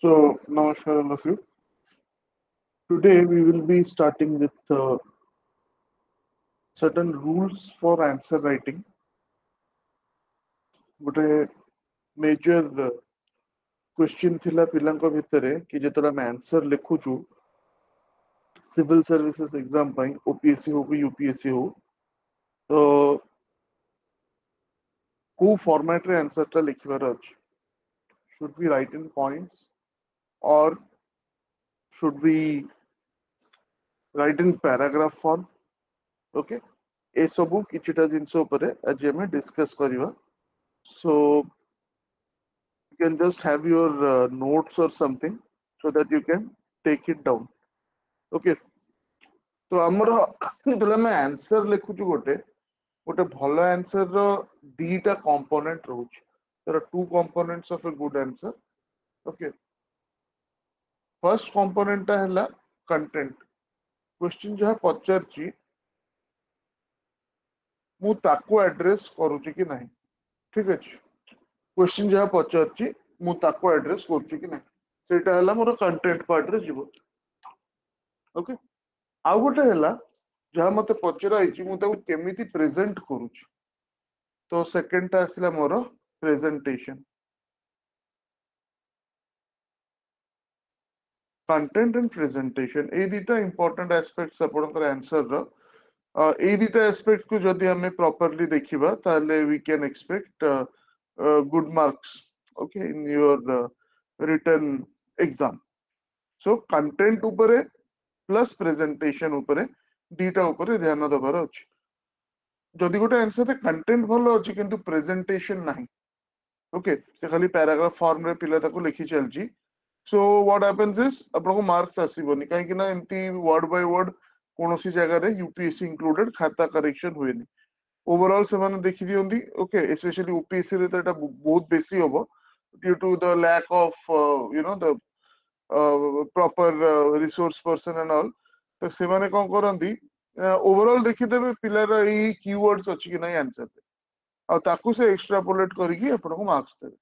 So, Namaskar all of you. Today we will be starting with uh, certain rules for answer writing. ଗୋଟେ major question ଥିଲା ପିଲାଙ୍କ ଭିତରେ କି ଯେତେବେଳେ ଆମେ ଆନ୍ସର ଲେଖୁଛୁ ସିଭିଲ ସର୍ଭିସେସ୍ ଏକ୍ଜାମ ପାଇଁ ଓପିଏସସି ହଉ କି ୟୁପିଏସସି ହଉ ତ କୋଉ ଫର୍ମାଟରେ ଆନ୍ସରଟା ଲେଖିବାର ଅଛି should we write in points or should we write in paragraph form okay ଏସବୁ କିଛିଟା ଜିନିଷ ଉପରେ ଆଜି ଆମେ ଡିସକସ୍ କରିବା so you can just have your uh, notes or something so that you can take it down okay तो ଆମର ଯେତେବେଳେ ଆମେ ଆନ୍ସର ଲେଖୁଛୁ ଗୋଟେ ଗୋଟେ ଭଲ ଆନ୍ସରର ଦିଟା କମ୍ପୋନେଣ୍ଟ ରହୁଛି there are two components of a good answer okay first component है कंटेंट क्वेश्चन जहाँ पचार एड्रेस कि नहीं ठीक अच्छे क्वेश्चन जहाँ पचार एड्रेस कि नहीं सेटा है मोर जीव ओके आ गोटे जहाँ मत पचराई मुझे केमी प्रेजेट करुच तो सेकेंडटा आसला मोर presentation content and presentation ei dita important aspects आपणकर answer ra ei dita aspect को jodi ame properly dekhiba tale we can expect uh, uh, good marks okay in your uh, written exam so content upare ऊपर plus presentation ऊपर दिटा ऊपर ध्यान achi jodi gote answer the content bhalo achi kintu presentation nahi okay okay. खाली paragraph form रे पिला ताको लिखी जी सो व्हाट हैपेंस इज ଆପଣଙ୍କୁ ମାର୍କସ ଆସିବନି କାହିଁକି ନା ଏମିତି ୱାର୍ଡ ବାଇ ୱାର୍ଡ କୌଣସି ଜାଗାରେ ୟୁପିଏସସି ଇନକ୍ଲୁଡେଡ ଖାତା କରେକ୍ସନ ହୁଏନି ଓଭରଅଲ ସେମାନେ ଦେଖିଦିଅନ୍ତି ଓକେ ଏସ୍ପେଶାଲି ଓପିଏସସି ରେ ତ ଏଟା ବହୁତ ବେଶୀ ହବ due to the lack of you know the proper resource person and all ତ ସେମାନେ କଣ କରନ୍ତି ଓଭରଅଲ ଦେଖିଦେବେ ପିଲାର ଏଇ କିୱାର୍ଡସ ଅଛି କି ନାହିଁ ଆନ୍ସରରେ ଆଉ ତାକୁ ସେ ଏକ୍ସଟ୍ରାପୋଲେଟ୍ କରିକି ଆପଣଙ୍କୁ ମାର୍କସ ଦେବେ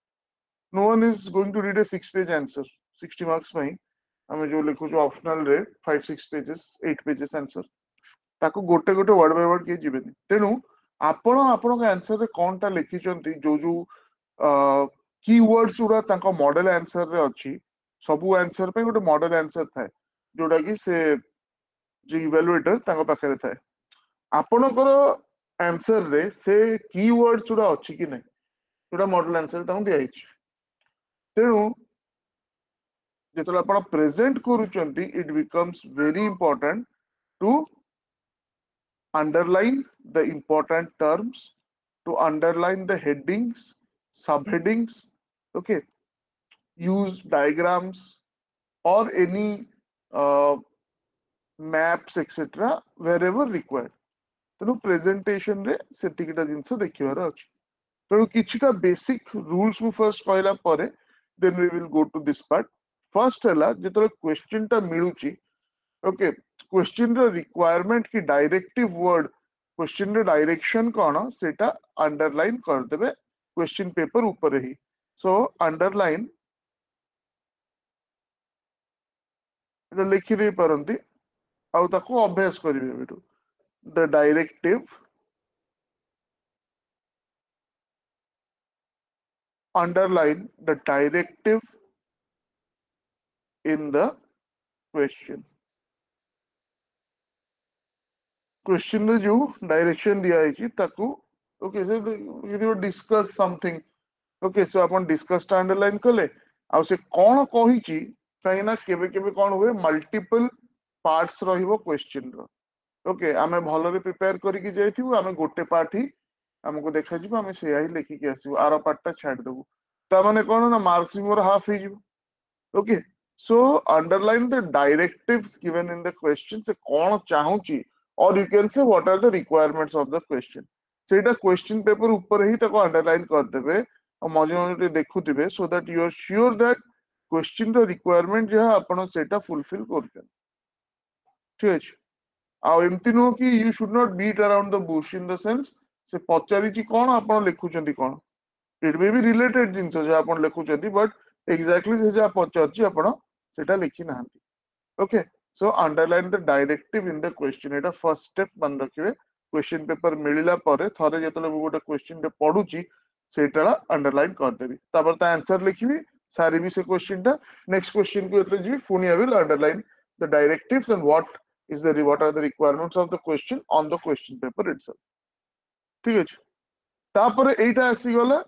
no one is going to read a six page answer 60 marks में आम जो लिखो जो ऑप्शनल रे 5 6 पेजेस 8 पेजेस आंसर ताको गोटे गोटे वर्ड बाय वर्ड के जिबे तेनु आपण आपण के आंसर रे कोनटा लिखि लिखिचंती जो जो कीवर्ड्स उडा ताको मॉडल आंसर रे अछि सब आंसर पे गोटे मॉडल आंसर थाए जोडा कि से जो इवैल्यूएटर ताको पाखरे थाए ଆପଣଙ୍କର ଆନ୍ସର ରେ ସେ କି ୱାର୍ଡ ଗୁଡା ଅଛି କି ନାହିଁ ଯୋଉଟା ମଡେଲ ଆନ୍ସର ତାଙ୍କୁ ଦିଆହେଇଛି तेनु जितना अपन प्रेजेंट करू चंती it becomes very important to underline the important terms to underline the headings sub headings okay use diagrams और any maps etcetera wherever required तेणु प्रेजेंटेशन रे से जिन देखार अच्छे तेणु किसी बेसिक रूल्स मुझे फर्स्ट कहला then we will go to this part first ହେଲା ଯେତେବେଳେ କ୍ୱେଶ୍ଚିନ୍ଟା ମିଳୁଛି क्वेश्चन କ୍ୱେଶ୍ଚିନ୍ର रिक्वायरमेंट की डायरेक्टिव वर्ड क्वेश्चन डायरेक्शन कौन से अंडरलाइन करदे क्वेश्चन पेपर ऊपर ही सो अंडरलाइन लिखिदे पारती आभ्यास करेंगे the directive underline the directive in the question question में जो डायरेक्शन दिया है ताकू okay sir discuss something okay so अपन डिस्कस टा अंडरलाइन कले आ से कोन कहिची कहीं ना केबे केबे कोन हुए मल्टीपल पार्ट्स रहिबो क्वेश्चन रो ओके आमे भलो रे प्रिपेयर करिकि जाइथिबु आमे गोटे पार्ट ही हमको देखा जीव आम से लिखिकी आसबू आर पार्टा छाड़ देबू ता माने कोन ना मार्क्स मोर हाफ हो okay So underline the directives given in the question. se kon chahunchi or you can say what are the requirements of the question. So इटा question paper ऊपर ही तको underline kar debe और majority dekhu देखु so that you are sure that question the requirement जो apan अपनो सेटा fulfill कर कर. ठीक है ଆଉ ଏମିତି ନୁହଁ କି you should not beat around the bush in the sense ସେ ପଚାରିଛି କ'ଣ ଆପଣ ଲେଖୁଛନ୍ତି କ'ଣ ଇଟ୍ ମେ ବି ରିଲେଟେଡ୍ ଜିନିଷ ଯାହା ଆପଣ ଲେଖୁଛନ୍ତି ବଟ୍ ଏକ୍ଜାକ୍ଟଲି ସେ ଯାହା ପଚାରୁଛି ଆପଣ सेटा लिखी ना okay so underline the directive in the question Etah first step मन रखिबे क्वेश्चन पेपर मिलिला परे थरे जेतले बु गोटा क्वेश्चन पे पडुची सेटा अंडरलाइन कर देबी तबर त आंसर लिखिबी सारी भी से क्वेश्चन द नेक्स्ट क्वेश्चन को एतले जेबी Fani I will underline the directives and what is the what are the requirements of the question on the question paper itself ठीक अछि तापर एटा आसी गला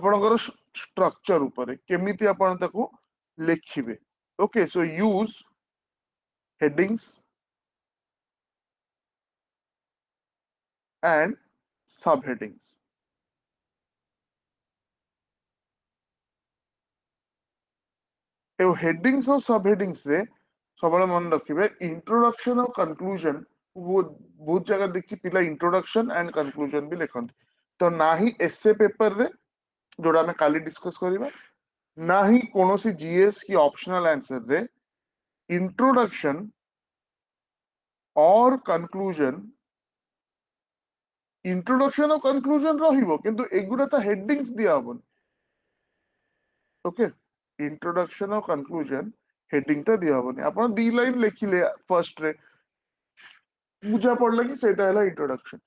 आपनकर स्ट्रक्चर उपरे केमिति आपन ताको लिखिबे okay so use headings and subheadings headings और सब हेडिंग्स से सब मन रखे इंट्रोडक्शन और कंक्लूजन बहुत जगह देखिए पिला इंट्रोडक्शन एंड कंक्लूजन भी लिखते तो ना ही एस पेपर में जोड़ा कल डिस्कस करवा ना ही कोनो सी जीएस की ऑप्शनल आंसर रे इंट्रोडक्शन और कंक्लूजन इंट्रोडक्शन और कंक्लूजन रही किंतु एगुडा ता हेडिंग्स दिया हबन ओके इंट्रोडक्शन और कंक्लूजन हेडिंग ता दिया हबन आपन दी लाइन लिखिले फर्स्ट रे बुझा पडला कि सेटा हला इंट्रोडक्शन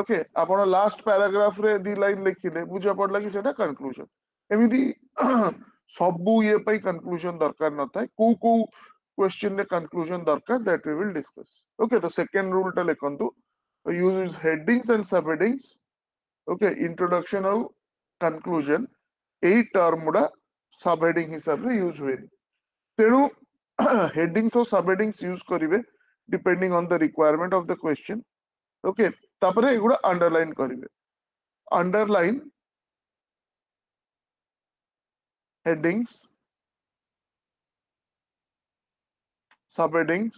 ओके आपन लास्ट पैराग्राफ रे दी लाइन लिखिले बुझा पडला कि सेटा कंक्लूजन एमिदी सब ये पाई दरकार न था को को क्वेश्चन रे कंक्लूजन दरकार that we will discuss okay तो सेकंड रूल टा लेखंतु use headings and sub headings okay introduction और कंक्लूजन एई टर्म उडा सब हेडिंग हिसाब रे यूज हुए तेनु हेडिंग्स और सब हेडिंग्स यूज करिवे depending on the requirement of the question okay तापर एगुडा अंडरलाइन करिवे underline headings, subheadings,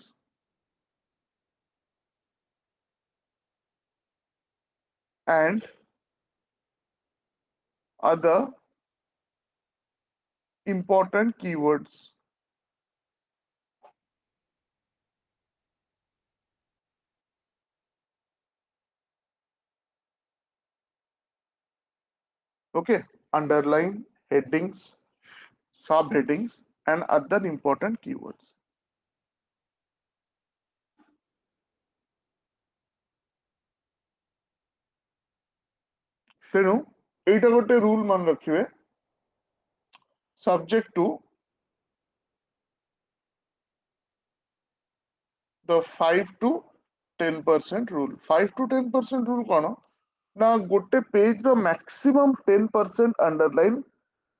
and other important keywords. Okay, underline headings subheadings and other important keywords तेणु एटा गोटे रूल मन रखिए subject to the five to ten percent rule five to ten percent rule कौन ना गोटे पेज रैक्सीम ten percent underline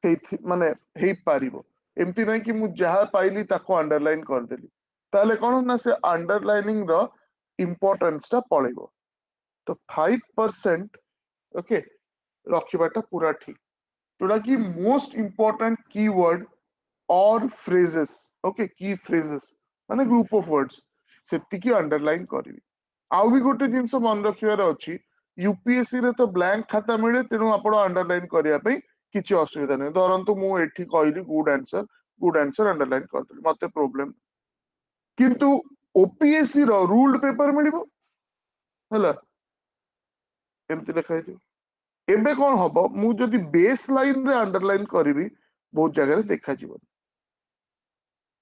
ହେଇ ମାନେ ହେଇପାରିବ ଏମିତି ନାହିଁ କି ମୁଁ ଯାହା ପାଇଲି ତାକୁ ଅଣ୍ଡରଲାଇନ୍ କରିଦେଲି ତାହେଲେ କ'ଣ ନା ସେ ଅଣ୍ଡରଲାଇନିଂ ର ଇମ୍ପୋର୍ଟାନ୍ସଟା ପଳେଇବ ତ ଫାଇଭ ପରସେଣ୍ଟ ଓକେ ରଖିବାଟା ପୁରା ଠିକ ଯୋଉଟା କି ମୋଷ୍ଟ ଇମ୍ପୋର୍ଟାଣ୍ଟ କି ୱାର୍ଡ ଅର୍ ଫ୍ରେଜେସ୍ ଓକେ କି ଫ୍ରେଜେସ୍ ମାନେ ଗ୍ରୁପ୍ ଅଫ୍ ୱାର୍ଡସ୍ ସେତିକି ଅଣ୍ଡରଲାଇନ୍ କରିବି ଆଉ ବି ଗୋଟେ ଜିନିଷ ମନେ ରଖିବାର ଅଛି ୟୁପିଏସସି ରେ ତ ବ୍ଲାଙ୍କ ଖାତା ମିଳେ ତେଣୁ ଆପଣ ଅଣ୍ଡରଲାଇନ୍ କରିବା ପାଇଁ किसी असुविधा नहीं धरतु मुझे कहली good answer good answer underline कर प्रोब्लेम किंतु ओपीएससी रूल पेपर मिल एबे बेस लाइन रे अंडरलाइन करी बहुत जगह देखा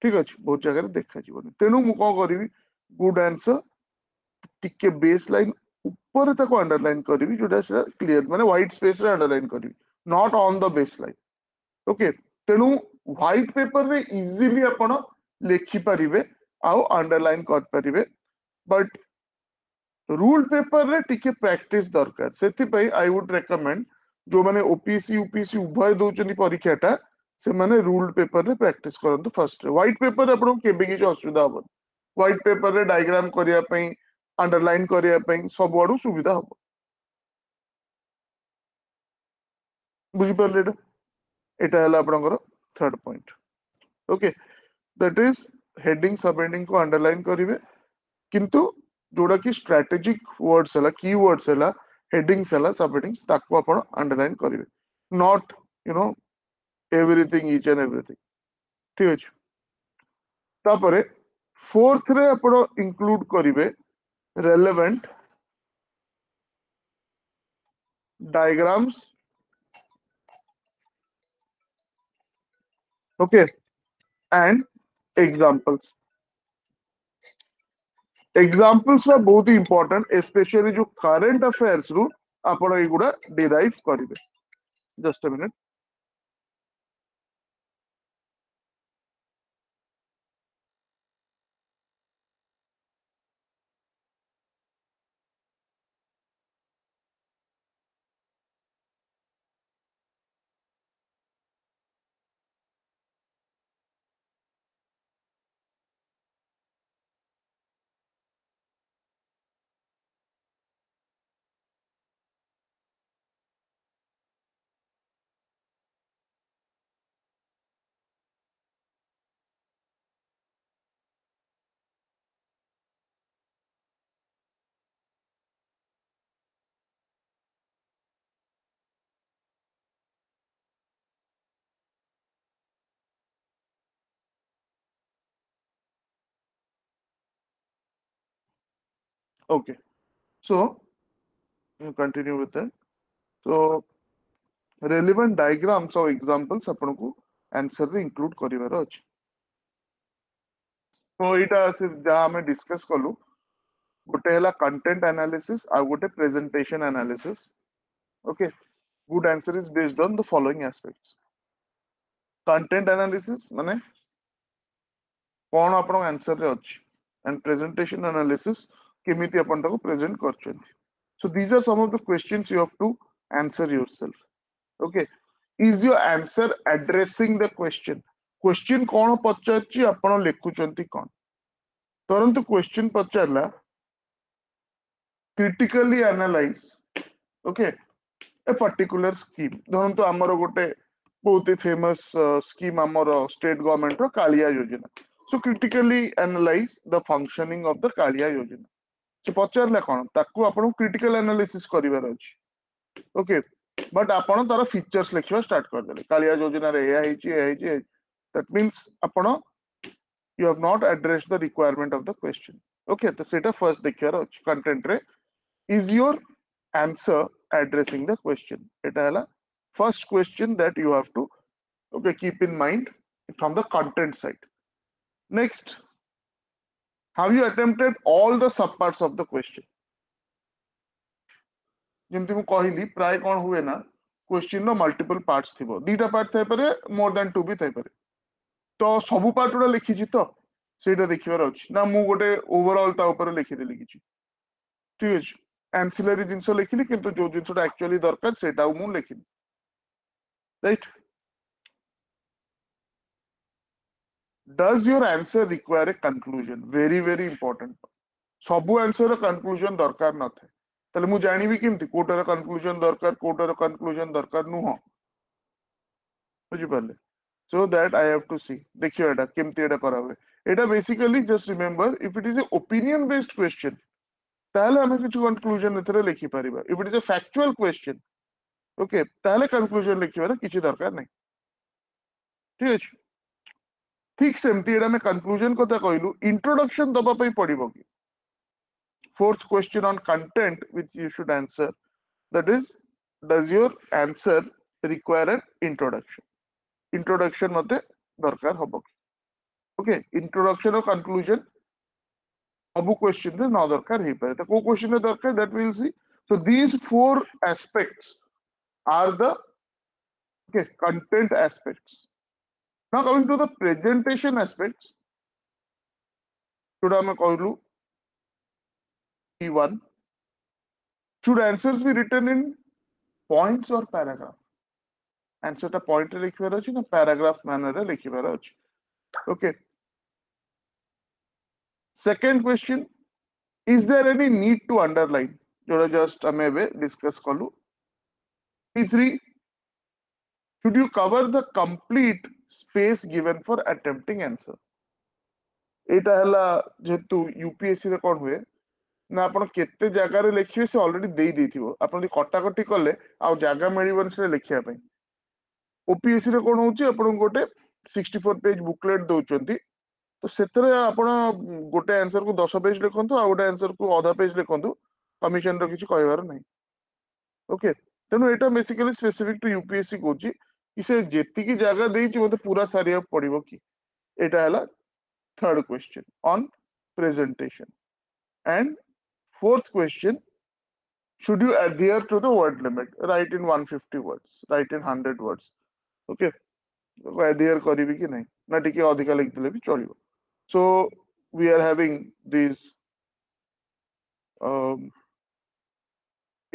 ठीक अच्छे बहुत जगह देखा तेणु मु कौन करी गुड आंसर टिके बेस लाइन ऊपर अंडरलाइन करी जो क्लीयर मैंने ह्वैट स्पेस अंडरलैन करी not on the baseline okay ତେଣୁ white paper ରେ easily ଆପଣ ଲେଖି ପାରିବେ ଆଉ underline କରି ପାରିବେ but rule paper ରେ ଟିକେ practice ଦରକାର ସେଥିପାଇଁ i would recommend जो माने ओपीसी यूपीसी उभय दउचनी परीक्षाटा से माने रूल्ड पेपर रे प्रैक्टिस करंतु फर्स्ट व्हाइट पेपर आपण केबे किछ असुविधा हबो व्हाइट पेपर रे डायग्राम करिया पई अंडरलाइन करिया पई सब आडू सुविधा हबो बुझी पारले एटा हला आपनकर third point okay that is heading sub heading को अंडरलाइन करिवे किंतु जोडा की स्ट्रेटजिक वर्ड्स हला कीवर्ड्स हला हेडिंग्स हला सब हेडिंग्स ताको आपन अंडरलाइन करिवे not you know everything each and everything ठीक अछि तापरे फोर्थ रे आपन इंक्लूड करिवे relevant diagrams okay and examples examples are both important especially jo current affairs ru apana ei guda derive karibe just a minute Okay. So continue with that. So relevant diagrams or examples ଆପଣଙ୍କୁ answer ରେ include କରିବାର ଅଛି। तो ଏଇଟା ସେ ଯାହା ଆମେ discuss କଲୁ ଗୋଟେ ହେଲା content analysis ଆଉ ଗୋଟେ presentation analysis. Okay. Good answer is based on the following aspects. Content analysis माने कौन आपनों आंसर रे अछि एंड प्रेजेंटेशन एनालिसिस केमिति अपन टाको प्रेजेंट कर चुनती so this are some of the questions you have to answer yourself okay is your answer addressing the question question कौन पचारि अपन लिखु चुनती कौन तुरंत question पचारला critically analyse okay a particular scheme धरंतु हमर गोटे बहुत ही फेमस स्कीम हमर स्टेट गवर्नमेंट रो कालिया योजना सो critically analyse the functioning of the Kalia Yojana से पचारे कौन ताकू क्रिटिकल एनालिसिस करार बट आप तर फिचर्स लिखा स्टार्ट करदे कालिया योजना दैट मीनस आप you have not address the requirement of the question okay तो सही फर्स्ट देखियार अच्छे कंटेन्ट्रे is your answer addressing the question ये first question that you have to okay keep in mind from the content said next Have you attempted all the subparts of the question? ଯେମିତି ମୁଁ କହିଲି ପ୍ରାୟ କ'ଣ ହୁଏ ନା କ୍ୱେଶ୍ଚିନ୍ର ମଲ୍ଟିପଲ୍ ପାର୍ଟସ୍ ଥିବ ଦୁଇଟା ପାର୍ଟ ଥାଇପାରେ ମୋର ଦାନ୍ ଟୁ ବି ଥାଇପାରେ ତ ସବୁ ପାର୍ଟ ଗୁଡ଼ା ଲେଖିଛି ତ ସେଇଟା ଦେଖିବାର ଅଛି ନା ମୁଁ ଗୋଟେ ଓଭରଅଲ୍ ତା ଉପରେ ଲେଖିଦେଲି କିଛି ଠିକ ଅଛି ଆନ୍ସିଲାରୀ ଜିନିଷ ଲେଖିଲି କିନ୍ତୁ ଯୋଉ ଜିନିଷଟା ଆକ୍ଚୁଆଲି ଦରକାର ସେଇଟା ଆଉ ମୁଁ ଲେଖିଲି right does your answer require a conclusion very very important ସବୁ answer a conclusion ଦରକାର ନଥାଏ ତାହେଲେ ମୁଁ ଜାଣିବି କେମିତି କୋଉଟାର conclusion ଦରକାର କୋଉଟାର conclusion ଦରକାର ନୁହଁ ବୁଝିପାରିଲେ so that i have to see ଦେଖିବା ଏଟା କେମିତି ଏଟା କରା ହୁଏ ଏଟା basically just remember if it is a opinion based question ତାହେଲେ ଆମେ କିଛି conclusion ଏଥିରେ ଲେଖିପାରିବା if it is a factual question okay ତାହେଲେ conclusion ଲେଖିବାର କିଛି ଦରକାର ନାହିଁ ठीक है ठीक सेमती आम कनक्लूजन क्या कहलु इंट्रोडक्शन दबापी पड़ब कि fourth question on content which you should answer that is does your answer require an introduction introduction मत दरकार हम कि ओके इंट्रोडक्शन और कनक्लूजन सब क्वेश्चन न दरकार हो पाए तो कौ क्वेश्चन दरकार that will see so these four aspect are the content aspects Now coming to the presentation aspects. Should I make P1? Should answers be written in points or paragraph? Answer the point in a paragraph manner. Okay. Second question Is there any need to underline? Jora just maybe discuss kalu. P3 Should you cover the complete space given for attempting answer ଏଇଟା ହେଲା ଯେହେତୁ UPSC ରେ କଣ ହୁଏ ନା ଆପଣ କେତେ ଜାଗାରେ ଲେଖିବେ ସେ ଅଲରେଡି ଦେଇ ଦେଇଥିବ ଆପଣ ଯଦି କଟାକଟି କଲେ ଆଉ ଜାଗା ମିଳିବନି ସେଟା ଲେଖିବା ପାଇଁ ଓପିଏସସି ରେ କଣ ହଉଛି ଆପଣଙ୍କୁ ଗୋଟେ ସିକ୍ସଟି ଫୋର୍ ପେଜ୍ ବୁକଲେଟ୍ ଦଉଛନ୍ତି ତ ସେଥିରେ ଆପଣ ଗୋଟେ ଆନ୍ସରକୁ ଦଶ ପେଜ୍ ଲେଖନ୍ତୁ ଆଉ ଗୋଟେ ଆନ୍ସରକୁ ଅଧା ପେଜ୍ ଲେଖନ୍ତୁ କମିଶନର କିଛି କହିବାର ନାହିଁ ଓକେ ତେଣୁ ଏଇଟା ବେସିକାଲି ସ୍ପେସିଫିକ୍ ଟୁ ୟୁପିଏସସି କହୁଛି इसे जी जगह दे पूरा सर पड़ो कि third question on presentation and fourth question should you adhere to the word limit right in 150 words right in 100 words okay adhere करी कि नहीं ना टी अधिक लिखदे भी चलो so we are having this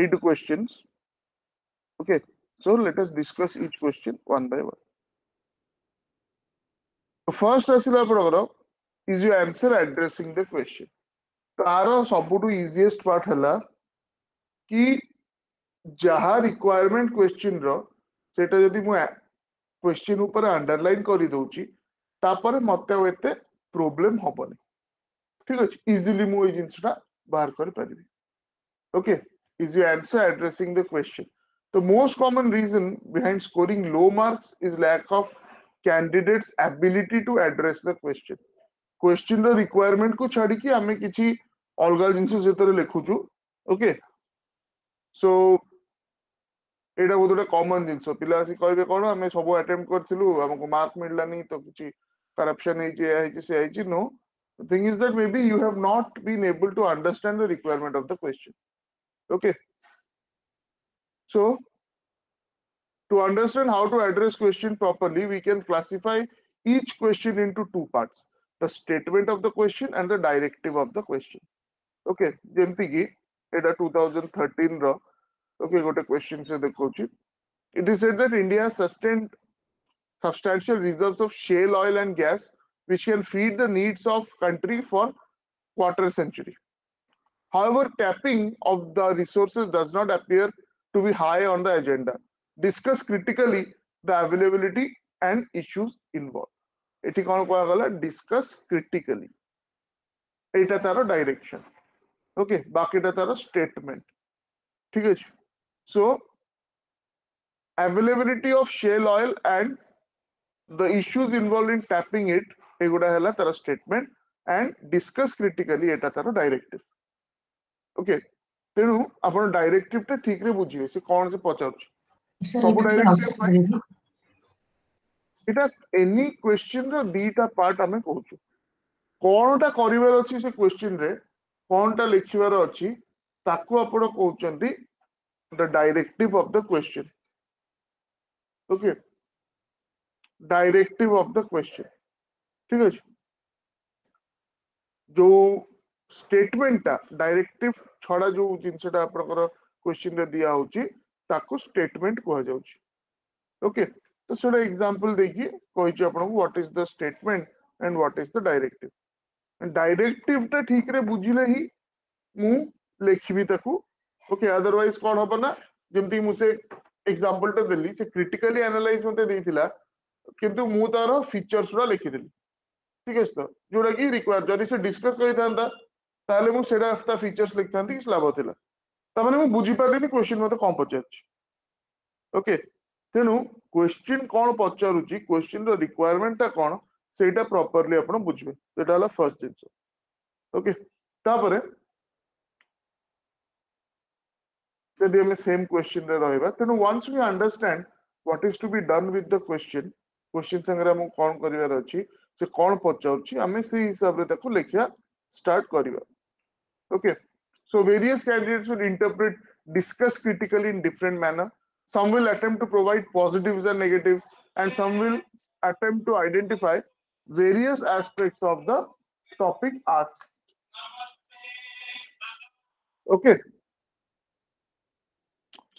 eight questions okay okay. So let us discuss each question one by one. The first Rasila program is your answer addressing the question. ତାର ସବୁଠୁ ଇଜିଏଷ୍ଟ ପାର୍ଟ ହେଲା କି ଯାହା ରିକ୍ୱାରମେଣ୍ଟ କ୍ୱେଶ୍ଚିନ୍ର ସେଇଟା ଯଦି ମୁଁ question ଉପରେ underline କରିଦେଉଛି ତାପରେ ମତେ ଆଉ ଏତେ ପ୍ରୋବ୍ଲେମ୍ ହବନି ଠିକ ଅଛି ଇଜିଲି ମୁଁ ଏଇ ଜିନିଷଟା ବାହାର କରିପାରିବି okay is you answer addressing the question The most common reason behind scoring low marks is lack of candidates' ability to address the question. Question requirement को छाड़ी आम किसी अलग जिन जितने लिखुचु ओके सो ଏଇଟା ବହୁତ ଗୋଟେ କମନ୍ ଜିନିଷ ପିଲା ଆସି କହିବେ କ'ଣ ଆମେ ସବୁ ଆଟେମ୍ପ୍ଟ କରିଥିଲୁ ଆମକୁ ମାର୍କ ମିଳିଲାନି ତ କିଛି କରପ୍ସନ୍ ହେଇଛି ଏହା ହେଇଛି ସେ ହେଇଛି nothing is that may be you have not been able to understand the requirement of the question okay So to understand how to address question properly, we can classify each question into two parts, the statement of the question and the directive of the question. Okay, JMPG, a 2013 raw. Okay, got a question to the It is said that India sustained substantial reserves of shale oil and gas, which can feed the needs of country for quarter century. However, tapping of the resources does not appear to be high on the agenda. Discuss critically the availability and issues involved. এটি কোন করা গেল discuss critically এটা তারা direction ওকে বাকিটা তারা statement ঠিক আছে so availability of shale oil and the issues involve in tapping it এগুলা হেলা তারা স্টেটমেন্ট অ্যান্ড ডিসকাস ক্রিটিক্যালি এটা তারা ডাইরেক্টিভ ওকে तेणु आप डायरेक्टिव टा ठीक रे बुझिए से कौन से पचार एनी क्वेश्चन रो दीटा पार्ट आमे कहू कौन टा करिवार अछि से क्वेश्चन रे कौन टा लिखिवार अछि ताकू आप कहउचंती the directive of the question okay directive of the question ठीक है जो ଷ୍ଟେଟମେଣ୍ଟଟା ଡାଇରେକ୍ଟିଭ ଛଡ଼ା ଯୋଉ ଜିନିଷଟା ଆପଣଙ୍କର କ୍ୱେଶ୍ଚିନ୍ରେ ଦିଆହେଉଛି ତାକୁ ଷ୍ଟେଟମେଣ୍ଟ କୁହାଯାଉଛି ଓକେ ତ ସେଇଟା ଏକ୍ସାମ୍ପଲ୍ ଦେଇକି କହିଛି ଆପଣଙ୍କୁ what is the statement and what is the directive ଡାଇରେକ୍ଟିଭଟା ଠିକରେ ବୁଝିଲେ ହିଁ ମୁଁ ଲେଖିବି ତାକୁ ଓକେ ଅଦରୱାଇଜ କ'ଣ ହବ ନା ଯେମିତି ମୁଁ ସେ ଏକ୍ସାମ୍ପଲ୍ଟା ଦେଲି ସେ କ୍ରିଟିକାଲି ଆନାଲାଇଜ ମୋତେ ଦେଇଥିଲା କିନ୍ତୁ ମୁଁ ତାର ଫିଚର୍ସ ଗୁଡ଼ା ଲେଖିଦେଲି ଠିକ ଅଛି ତ ଯୋଉଟା କି ରିକ୍ୱାର ଯଦି ସେ ଡିସକସ୍ କରିଥାନ୍ତା ताले मुझे सेड़ा अफ्ता फीचर्स लिखते हैं तो किस लाभ होते ला तमाने मुझे बुझी पा नहीं क्वेश्चन में तो कौन पहुंचा ची ओके तेरनु क्वेश्चन कौन पहुंचा रुची क्वेश्चन का रिक्वायरमेंट टा कौन सेड़ा प्रॉपरली अपनों बुझ में ये डाला फर्स्ट दिन से ओके तापरे ये दिया मैं सेम क्वेश्चन ले रहा है बात तेरनु वंस � start କରିବା okay so various candidates will interpret discuss critically in different manner some will attempt to provide positives and negatives and some will attempt to identify various aspects of the topic asked okay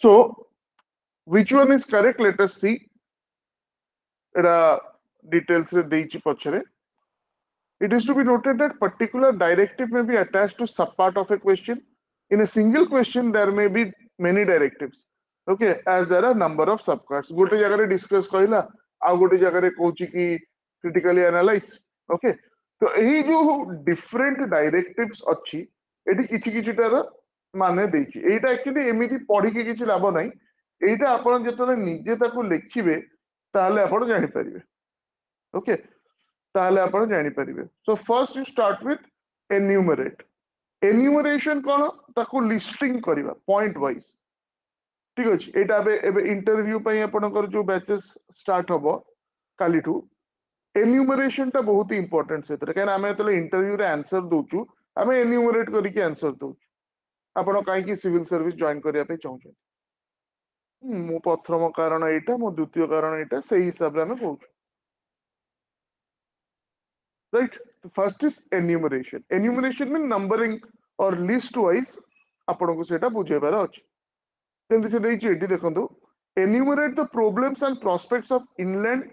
so which one is correct let us see এটা details the it is to be noted that particular directive may be attached to subpart of a question. In a single question, there may be many directives. Okay, as there are number of subparts. Go to jagare discuss koila. analyse. Okay. So କହୁଛି କି different directives okay ତ ଏଇ ଯୋଉ different ଡାଇରେକ୍ଟିଭସ ଅଛି ଏଠି କିଛି actually ମାନେ ଦେଇଛି ଏଇଟା ଆକ୍ଚୁଆଲି ଏମିତି nahi. କିଛି ଲାଭ ନାହିଁ ଏଇଟା nijeta ko lekhi ତାକୁ taale ତାହେଲେ ଆପଣ ଜାଣିପାରିବେ Okay. ତାହେଲେ ଆପଣ ଜାଣିପାରିବେ so first you start with enumerate enumeration କ'ଣ ତାକୁ ଲିଷ୍ଟିଂ କରିବା ପଏଣ୍ଟ ୱାଇଜ୍ ଠିକ ଅଛି ଏଇଟା ଏବେ ଏବେ ଇଣ୍ଟରଭ୍ୟୁ ପାଇଁ ଆପଣଙ୍କର ଯୋଉ ବ୍ୟାଚେସ୍ ଷ୍ଟାର୍ଟ ହବ କାଲିଠୁ ଏନ୍ୟୁମରେସନଟା ବହୁତ ଇମ୍ପୋର୍ଟାଣ୍ଟ ସେଥିରେ କାହିଁକିନା ଆମେ ଯେତେବେଳେ ଇଣ୍ଟରଭ୍ୟୁରେ ଆନ୍ସର ଦଉଛୁ ଆମେ ଏନ୍ୟୁମରେଟ୍ କରିକି ଆନ୍ସର ଦଉଛୁ ଆପଣ କାହିଁକି ସିଭିଲ ସର୍ଭିସ ଜଏନ୍ କରିବା ପାଇଁ ଚାହୁଁଛନ୍ତି ମୋ ପ୍ରଥମ କାରଣ ଏଇଟା ମୋ ଦ୍ୱିତୀୟ କାରଣ ଏଇଟା ସେଇ ହିସାବରେ ଆମେ କହୁଛୁ right the first is enumeration enumeration means numbering or list wise ଆପଣଙ୍କୁ ସେଇଟା ବୁଝେଇବାର ଅଛି ଯେମିତି ସେ ଦେଇଛି ଏଠି ଦେଖନ୍ତୁ enumerate the problems and prospects of inland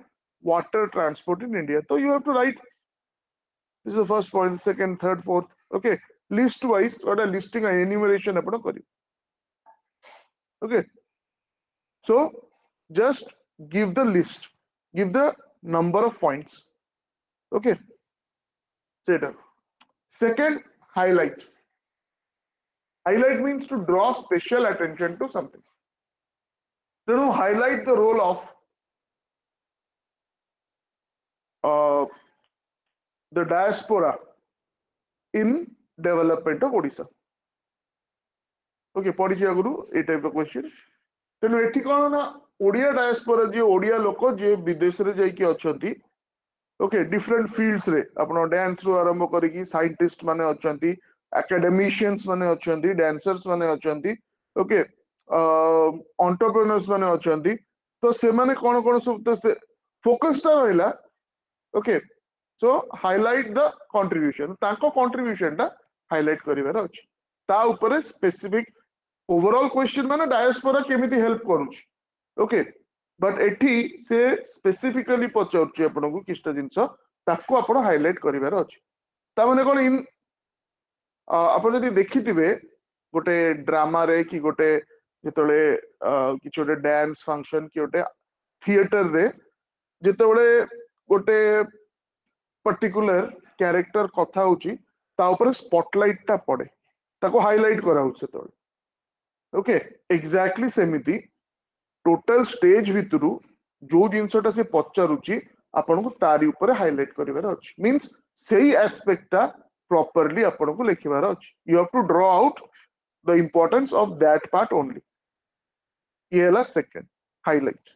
water transport in India. So you have to write this is the first point. point, second, third, fourth. Okay, list wise, what a listing and enumeration. Okay, so just give the list, give the number of points. Okay, stator. Second, highlight. Highlight means to draw special attention to something. So to highlight the role of uh, the diaspora in development of Odisha. Okay, पढ़ी आगुरु ये type का question तेणु eighty कौन ना Odia diaspora जी ओडिया लोक जी विदेश रे जाइए अच्छा ओके डिफरेंट फील्ड्स रे अपनो डांस रो आरंभ करकी साइंटिस्ट माने अछंती एकेडेमिशियंस माने अछंती डांसर्स माने अछंती ओके अ एंटरप्रेन्योर्स माने अछंती तो से माने कोन कोन सब तो से फोकस ता रहला okay so highlight the contribution ताको कंट्रीब्यूशन ता हाईलाइट करिवर अछ ता ऊपर स्पेसिफिक ओवरऑल क्वेश्चन माने डायस्पोरा केमिति हेल्प करूछ ओके okay. ବଟ୍ ଏଠି ସେ ସ୍ପେସିଫିକାଲି ପଚାରୁଛି ଆପଣଙ୍କୁ କିଛିଟା ଜିନିଷ ତାକୁ ଆପଣ ହାଇଲାଇଟ୍ କରିବାର ଅଛି ତା ମାନେ କ'ଣ ଇନ୍ ଆପଣ ଯଦି ଦେଖିଥିବେ ଗୋଟେ ଡ୍ରାମାରେ କି ଗୋଟେ ଯେତେବେଳେ କିଛି ଗୋଟେ ଡ୍ୟାନ୍ସ ଫଙ୍କସନ୍ କି ଗୋଟେ ଥିଏଟରରେ ଯେତେବେଳେ ଗୋଟେ ପର୍ଟିକୁଲାର କ୍ୟାରେକ୍ଟର କଥା ହଉଛି ତା ଉପରେ ସ୍ପଟଲାଇଟଟା ପଡ଼େ ତାକୁ ହାଇଲାଇଟ୍ କରାହଉଛି ସେତେବେଳେ ଓକେ ଏକ୍ଜାକ୍ଟଲି ସେମିତି टोटल स्टेज भितर जो जिनसा से पचारूँगी हाइलाइट कर प्रपरली आपन को अच्छे you have to draw out the importance of that part only ये सेकेंड हाइलाइट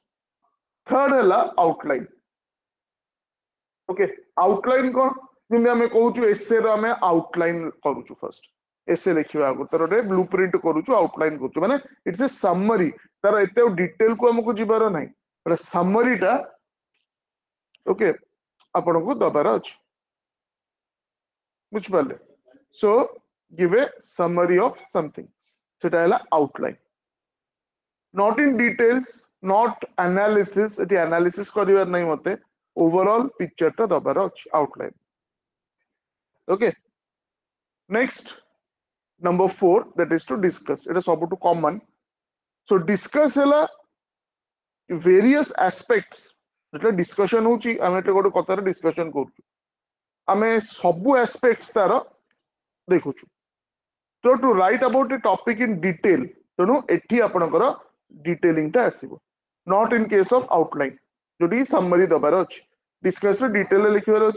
थर्ड है आउटलाइन ओके आउटलाइन कौन जमी आम कौ एस एम आउटलाइन फर्स्ट एसे लिखा तर गोटे ब्लू प्रिंट करें इट्स ए समरी तर एत डिटेल को आमको जीवार ना समरी टा ओके आपण को दबार अच्छे बुझे so give summary of something outline not in details not analysis analysis करिवर नहीं ओवरऑल पिक्चर टा दबार अच्छे outline okay next number 4 that is to discuss it is about to common so discuss hela various aspects যেটা discussion হচ্ছে আমি এটা গোটে কথার ডিসকশন করছু আমি সবু আসপেক্টস তার দেখুছু তো to write about a topic in detail তেণু এটি আপনার ডিটেলিংটা আসব not in case of outline যেটি সামরি দেবার অ ডিসকসরে ডিটেল লিখবার অ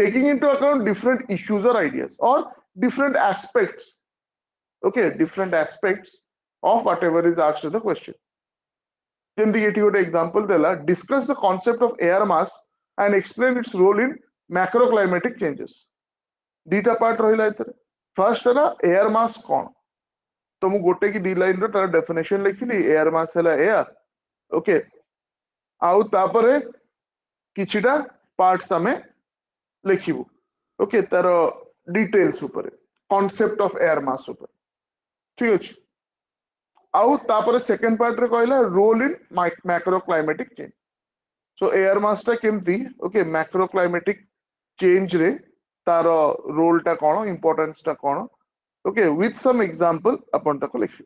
taking into account different issues or ideas or different aspects okay different aspects of whatever is asked in the question in the ETOT example they'll discuss the concept of air mass and explain its role in macroclimatic changes ଦୁଇଟା part ରହିଲା air mass ହେଲା air mass କ'ଣ ତ ମୁଁ ଗୋଟେ line definition ତାର definition ଲେଖିଲି air mass ହେଲା ଏୟାର ଓକେ ଆଉ ତାପରେ କିଛିଟା parts ଆମେ ଲେଖିବୁ Okay, ତାର डिटेल्स ऊपर कांसेप्ट ऑफ एयर मास ऊपर ठीक अच्छे आउ तापर सेकंड पार्ट रे कहला role in macroclimatic change so air mass ता केमती ओके मैक्रो क्लाइमेटिक चेंज रे तार रोल ता कोन इंपोर्टेंस ता कोन ओके विथ सम एग्जांपल अपन ता लिख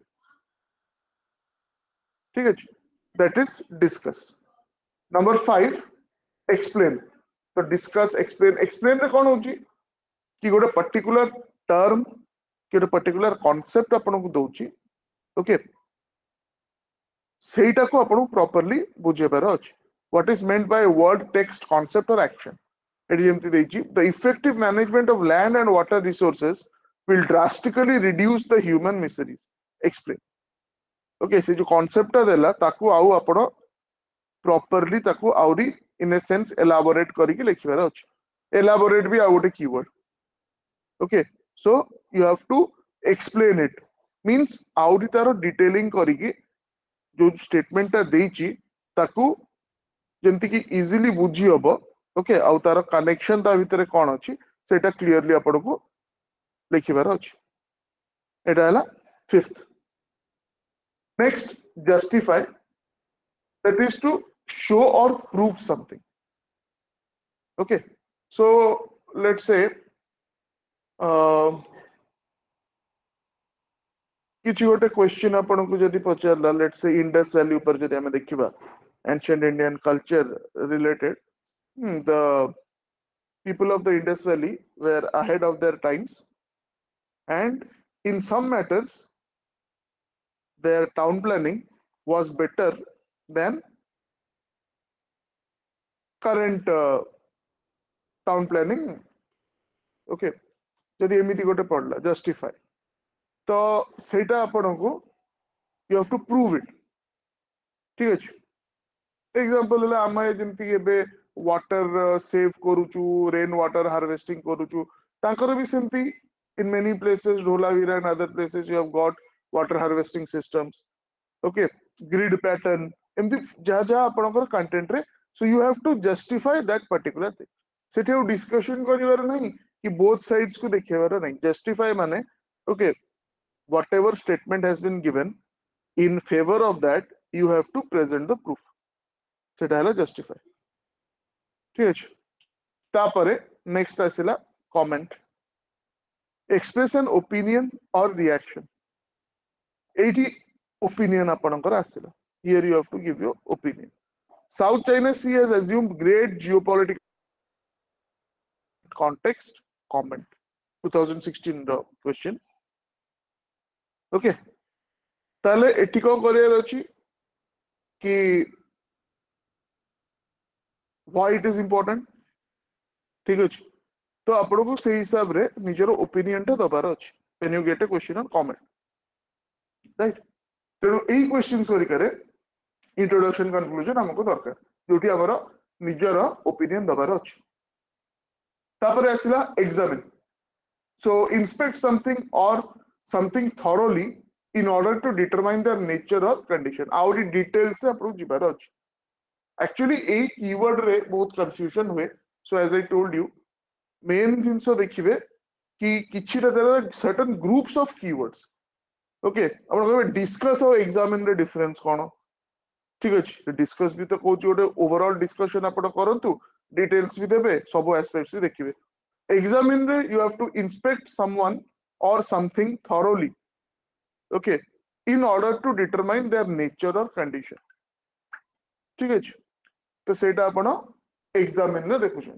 ठीक अछि that is discuss number 5 explain तो डिस्कस एक्सप्लेन एक्सप्लेन रे कोन होजी कि गोटे पर्टिकुलर टर्म कि गोटे पर्टिकुलर कनसेप्ट आपको दौर ओके सेटा को आपको प्रपरली बुझेबार अच्छे what is meant by word text concept और एक्शन ये the effective management of land and water resources will drastically reduce the human miseries explain okay से जो कनसेप्टा दे आप प्रपरली आ इन ए सेन्स एलाबोरेट करके लिखे अच्छे एलाबोरेट भी आउ गोटे okay so you have to explain it means आउरी डिटेलिंग करिके स्टेटमेंट टा देइछि ताकु जेंति कि इजीली बुझि ओके okay, आउ तारो कनेक्शन ता भितरे कोन अछि सेटा clearly fifth next justify that is to show or prove something okay so let's say କିଛି ଗୋଟେ କ୍ୱେଶ୍ଚିନ୍ ଆପଣଙ୍କୁ ଯଦି ପଚାରିଲା ଲେଟ୍ ସେ ଇଣ୍ଡସ୍ ଭ୍ୟାଲି ଉପରେ ଯଦି ଆମେ ଦେଖିବା ancient Indian culture related, hmm, the people of the Indus Valley were ahead of their times. And in some matters, their town planning was better than current uh, town planning. Okay, যদি এমিতি গটে পড়লা justify তো সেইটা আপনক you have to prove it ঠিক আছে example ले আমাই যিমতি এবে ওয়াটার সেভ করুচু রেইন ওয়াটার হারভেস্টিং করুচু তাংকরবি সিনতি in many places Dholavira and other places you have got water harvesting systems okay grid pattern এমতি যাজা আপনক কন্টেন্ট রে so you have to justify that particular thing সেটিও ডিসকাশন করিবার নাই कि बोथ साइड्स को देखेबार नहीं जस्टिफाई माने okay whatever statement has been given in favour of that you have to present the proof सेटा हला जस्टिफाई ठीक है तापरे नेक्स्ट आसीला comment express an opinion or reaction eighty opinion आपनकर आसीला here you have to give your opinion South China Sea has assumed great geopolitical context comment 2016 question okay ताले एठी कौन करियर अछि कि why it is important ठीक अछि तो आपण को सही हिसाब रे निजरो ओपिनियन टा दबार अछि when you get a question or comment right ତେଣୁ ଏଇ क्वेश्चन ସରିକାରେ ଇଣ୍ଟ୍ରୋଡକ୍ସନ କନକ୍ଲୁଜନ ଆମକୁ ଦରକାର ଯୋଉଠି ଆମର ନିଜର ଓପିନିୟନ ଦବାର ଅଛି Taparacilla, examine. So inspect something or something thoroughly in order to determine their nature or condition. आउरी details से approach जिबार अछि. Actually ए keyword रे बहुत confusion हुए. So as I told you, main जिनसो देखिबे कि किछिटा there are certain groups of keywords. Okay, आपण कहबे discuss और examine रे difference कोन? ठीक अछि. डिस्कस भी तो कहूँ गोटे ओवरअल डिस्कसन आपण करतु details bhi debe sabu aspects bhi dekhibe examine re you have to inspect someone or something thoroughly okay in order to determine their nature or condition ঠিক আছে তো সেটা আপন এক্সামিন রে দেখুছেন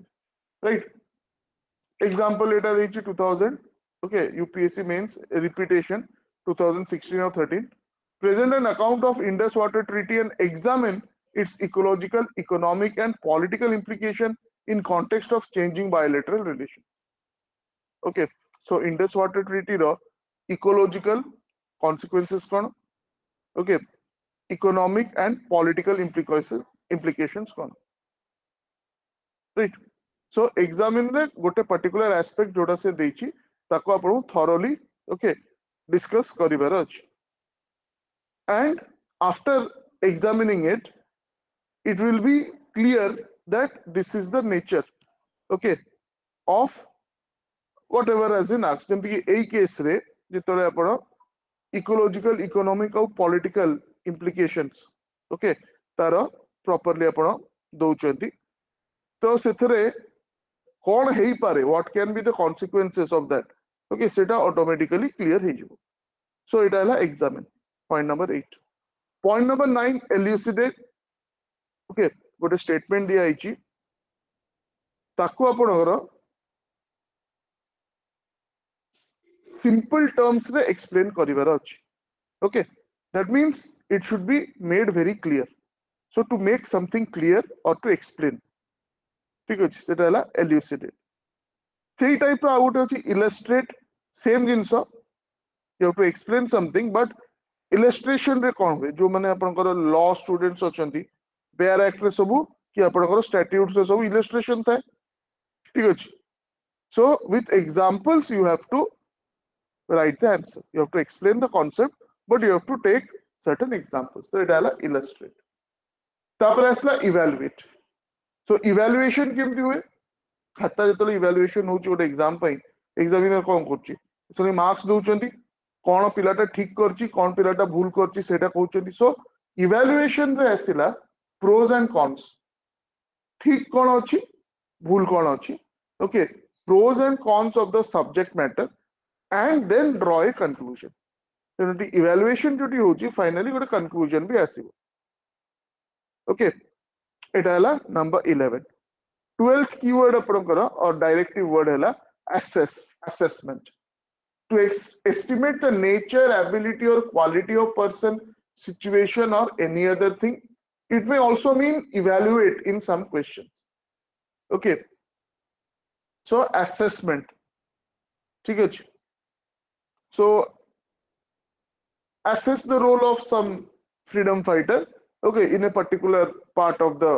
রাইট এক্সাম্পল এটা দিয়েছি 2000 okay UPSC mains repetition 2016 or 13 present an account of Indus water treaty and examine its ecological, economic, and political implication in context of changing bilateral relations. Okay, so Indus Water Treaty ର ecological consequences Kon? Okay, economic and political implications implications Right. So examine the गोटे particular aspect जोड़ा se deichi. ताको apnu thoroughly okay discuss kari And after examining it, it will be clear that this is the nature okay of whatever has been asked ଯେମିତିକି ଏଇ କେସ୍ରେ ଯେତେବେଳେ ଆପଣ ecological economic ଆଉ political implications okay ତାର properly ଆପଣ ଦଉଛନ୍ତି ତ ସେଥିରେ କ'ଣ ହେଇପାରେ what can be the consequences of that okay ସେଇଟା ଅଟୋମେଟିକାଲି କ୍ଲିଅର ହେଇଯିବ ସୋ ଏଇଟା ହେଲା examine point number eight point number nine elucidate okay गोटे स्टेटमेंट दिखाई आपणर simple terms explain okay that means it should be made very clear so to make something clear or to explain ठीक अच्छे elucidated type Rote same Jin to explain something but illustration कौन हुए जो मैंने ल students अच्छा pair ଆକ୍ଟରେ ସବୁ କି ଆପଣଙ୍କର statutes ରେ ସବୁ illustration ଥାଏ ଠିକ ଅଛି so with examples you have to write the answer you have to explain the concept but you have to take certain examples so it ala illustrate ତାପରେ ଆସିଲା evaluate so evaluation କେମିତି ହୁଏ ଖାତା ଯେତେବେଳେ evaluation ହଉଛି ଗୋଟେ exam ପାଇଁ examiner କଣ କରୁଛି ସେମାନେ marks ଦଉଛନ୍ତି କଣ ପିଲାଟା ଠିକ କରିଛି କଣ ପିଲାଟା ଭୁଲ କରିଛି ସେଇଟା କହୁଛନ୍ତି ସୋ ଇଭାଲୁଏସନରେ ଆସିଲା प्रोज एंड कन्स ठीक कौन अच्छी भूल कौन अच्छी okay pros and cons of the subject matter and then draw a conclusion evaluation जो हूँ फाइनाली गोटे कनक्लूजन भी आसो नंबर इलेवेन ट्वेल्थ की वर्ड आपर डायरेक्टिव वर्ड है nature ability or quality of person situation or any other thing It may also mean evaluate in some questions. Okay. so assessment ঠিক আছে assess the role of some freedom fighter okay in a particular part of the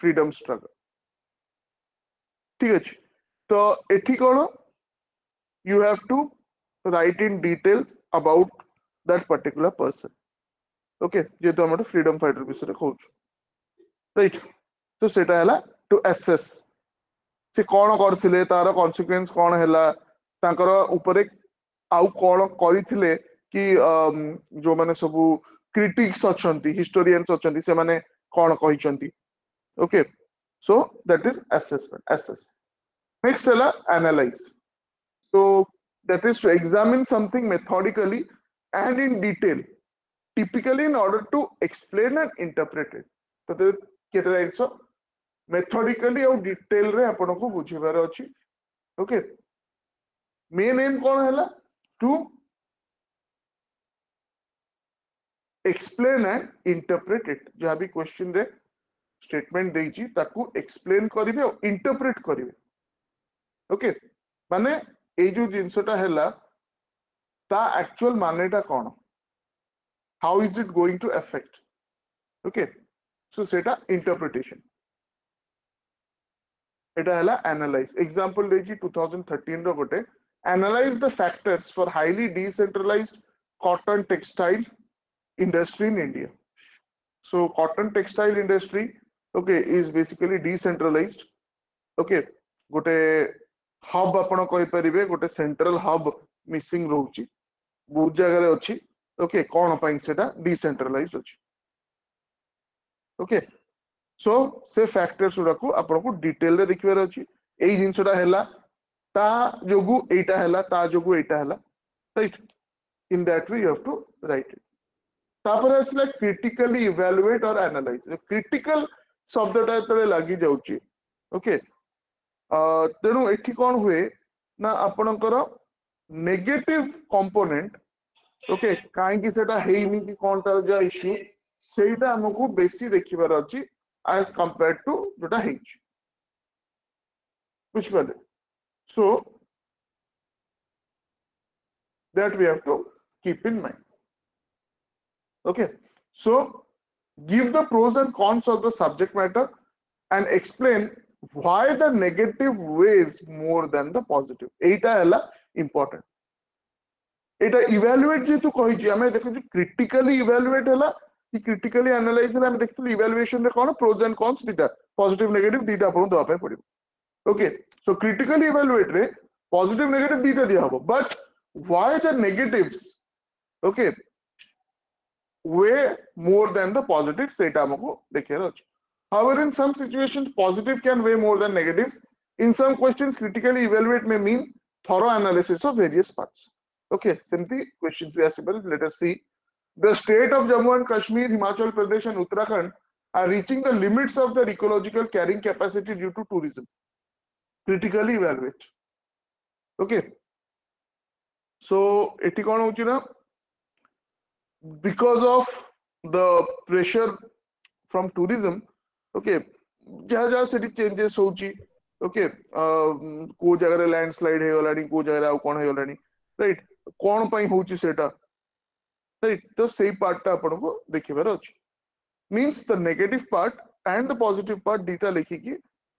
freedom struggle ঠিক So তো you have to write in details about that particular person okay जेतु हम freedom fighter विषय कौच right तो सेटा तो हला to assess से कोन करथिले तार कॉन्सिक्वेंस कोन हला तांकर ऊपर आउ कोन करथिले कि जो माने सब क्रिटिक्स अछंती हिस्टोरियंस अछंती से माने कोन कहिछंती okay so that is assessment assess next हला analyse so that is to examine something methodically and in detail typically in order to explain and interpret it ତତେ କେତେଟା ଜିନିଷ ମେଥଡିକାଲି ଆଉ ଡିଟେଲରେ ଆପଣଙ୍କୁ ବୁଝିବାର ଅଛି ଓକେ ମେନ୍ ଏମ୍ କ'ଣ ହେଲା to explain and interpret it ଯାହା ବି କ୍ୱେଶ୍ଚିନ୍ରେ ଷ୍ଟେଟମେଣ୍ଟ ଦେଇଛି ତାକୁ ଏକ୍ସପ୍ଲେନ୍ କରିବେ ଆଉ ଇଣ୍ଟରପ୍ରେଟ୍ କରିବେ ଓକେ ମାନେ ଏଇ ଯୋଉ ଜିନିଷଟା ହେଲା ତା ଆକ୍ଚୁଆଲ ମାନେଟା କ'ଣ how is it going to affect okay so seta interpretation এটা হলা analyze example দেইছি 2013 র gote analyze the factors for highly decentralized cotton textile industry in india so cotton textile industry okay is basically decentralized okay hub hub koi କହିପାରିବେ gote central hub missing ରହୁଛି ବହୁତ jagare ଅଛି okay कौन decentralized अच्छे okay so से factors गुडा आप detail देखार अच्छे यही जिनसा है जो यहाँ है जो यहाँ है in that way you have to write तापर आसला क्रिटिकली इवालुएट और एनालाइज क्रिटिकल शब्द टा जो लग जाऊ तेणु ये कौन हुए ना आपणकर नेगेटिव कंपोनेंट ଓକେ କାହିଁକି ସେଟା ହେଇନି କି କଣ ତାର ଯାହା ଇସ୍ୟୁ ସେଇଟା ଆମକୁ ବେଶୀ ଦେଖିବାର ଅଛି ଆଜ୍ କମ୍ପେୟାର ଟୁ ଯୋଉଟା ହେଇଛି ବୁଝିପାରିଲେ so that we have to keep in mind. Okay, so give the pros and cons of the subject matter and explain why the negative weighs more than the positive. Eta important. এটা evaluate যেহেতু କହିଛି ଆମେ ଦେଖୁଛୁ critically evaluate ହେଲା କି critically analyse ହେଲା ଆମେ ଦେଖିଥିଲୁ ଇଭାଲୁଏସନରେ କ'ଣ ପ୍ରୋଜ୍ ଆଣ୍ଡ କନ୍ସ ଦିଟା ପଜିଟିଭ ନେଗେଟିଭ ଦିଟା ଆପଣଙ୍କୁ ଦେବା ପାଇଁ ପଡିବ ଓକେ ସୋ କ୍ରିଟିକାଲି ଇଭାଲୁଏଟରେ ପଜିଟିଭ ନେଗେଟିଭ ଦିଟା ଦିଆହବ but why the negatives okay way more than the positives ସେଇଟା ଆମକୁ ଦେଖିବାର ଅଛି however in some situations positive can weigh more than negatives in some questions critically evaluate may mean thorough analysis of various parts Okay, simply questions were simple. Let us see. The state of Jammu and Kashmir, Himachal Pradesh, and Uttarakhand are reaching the limits of their ecological carrying capacity due to tourism. Critically evaluate. Okay. So, এটি কোন হচ্ছে because of the pressure from tourism, okay, যাহা যাহা সেটি changes হচ্ছে okay, uh, landslide ଜାଗାରେ landslide ହେଇଗଲାଣି କୋଉ कौन पाई तो सही पार्ट टा आप देखार अच्छे means the negative part and the positive part दीटा लिखिकी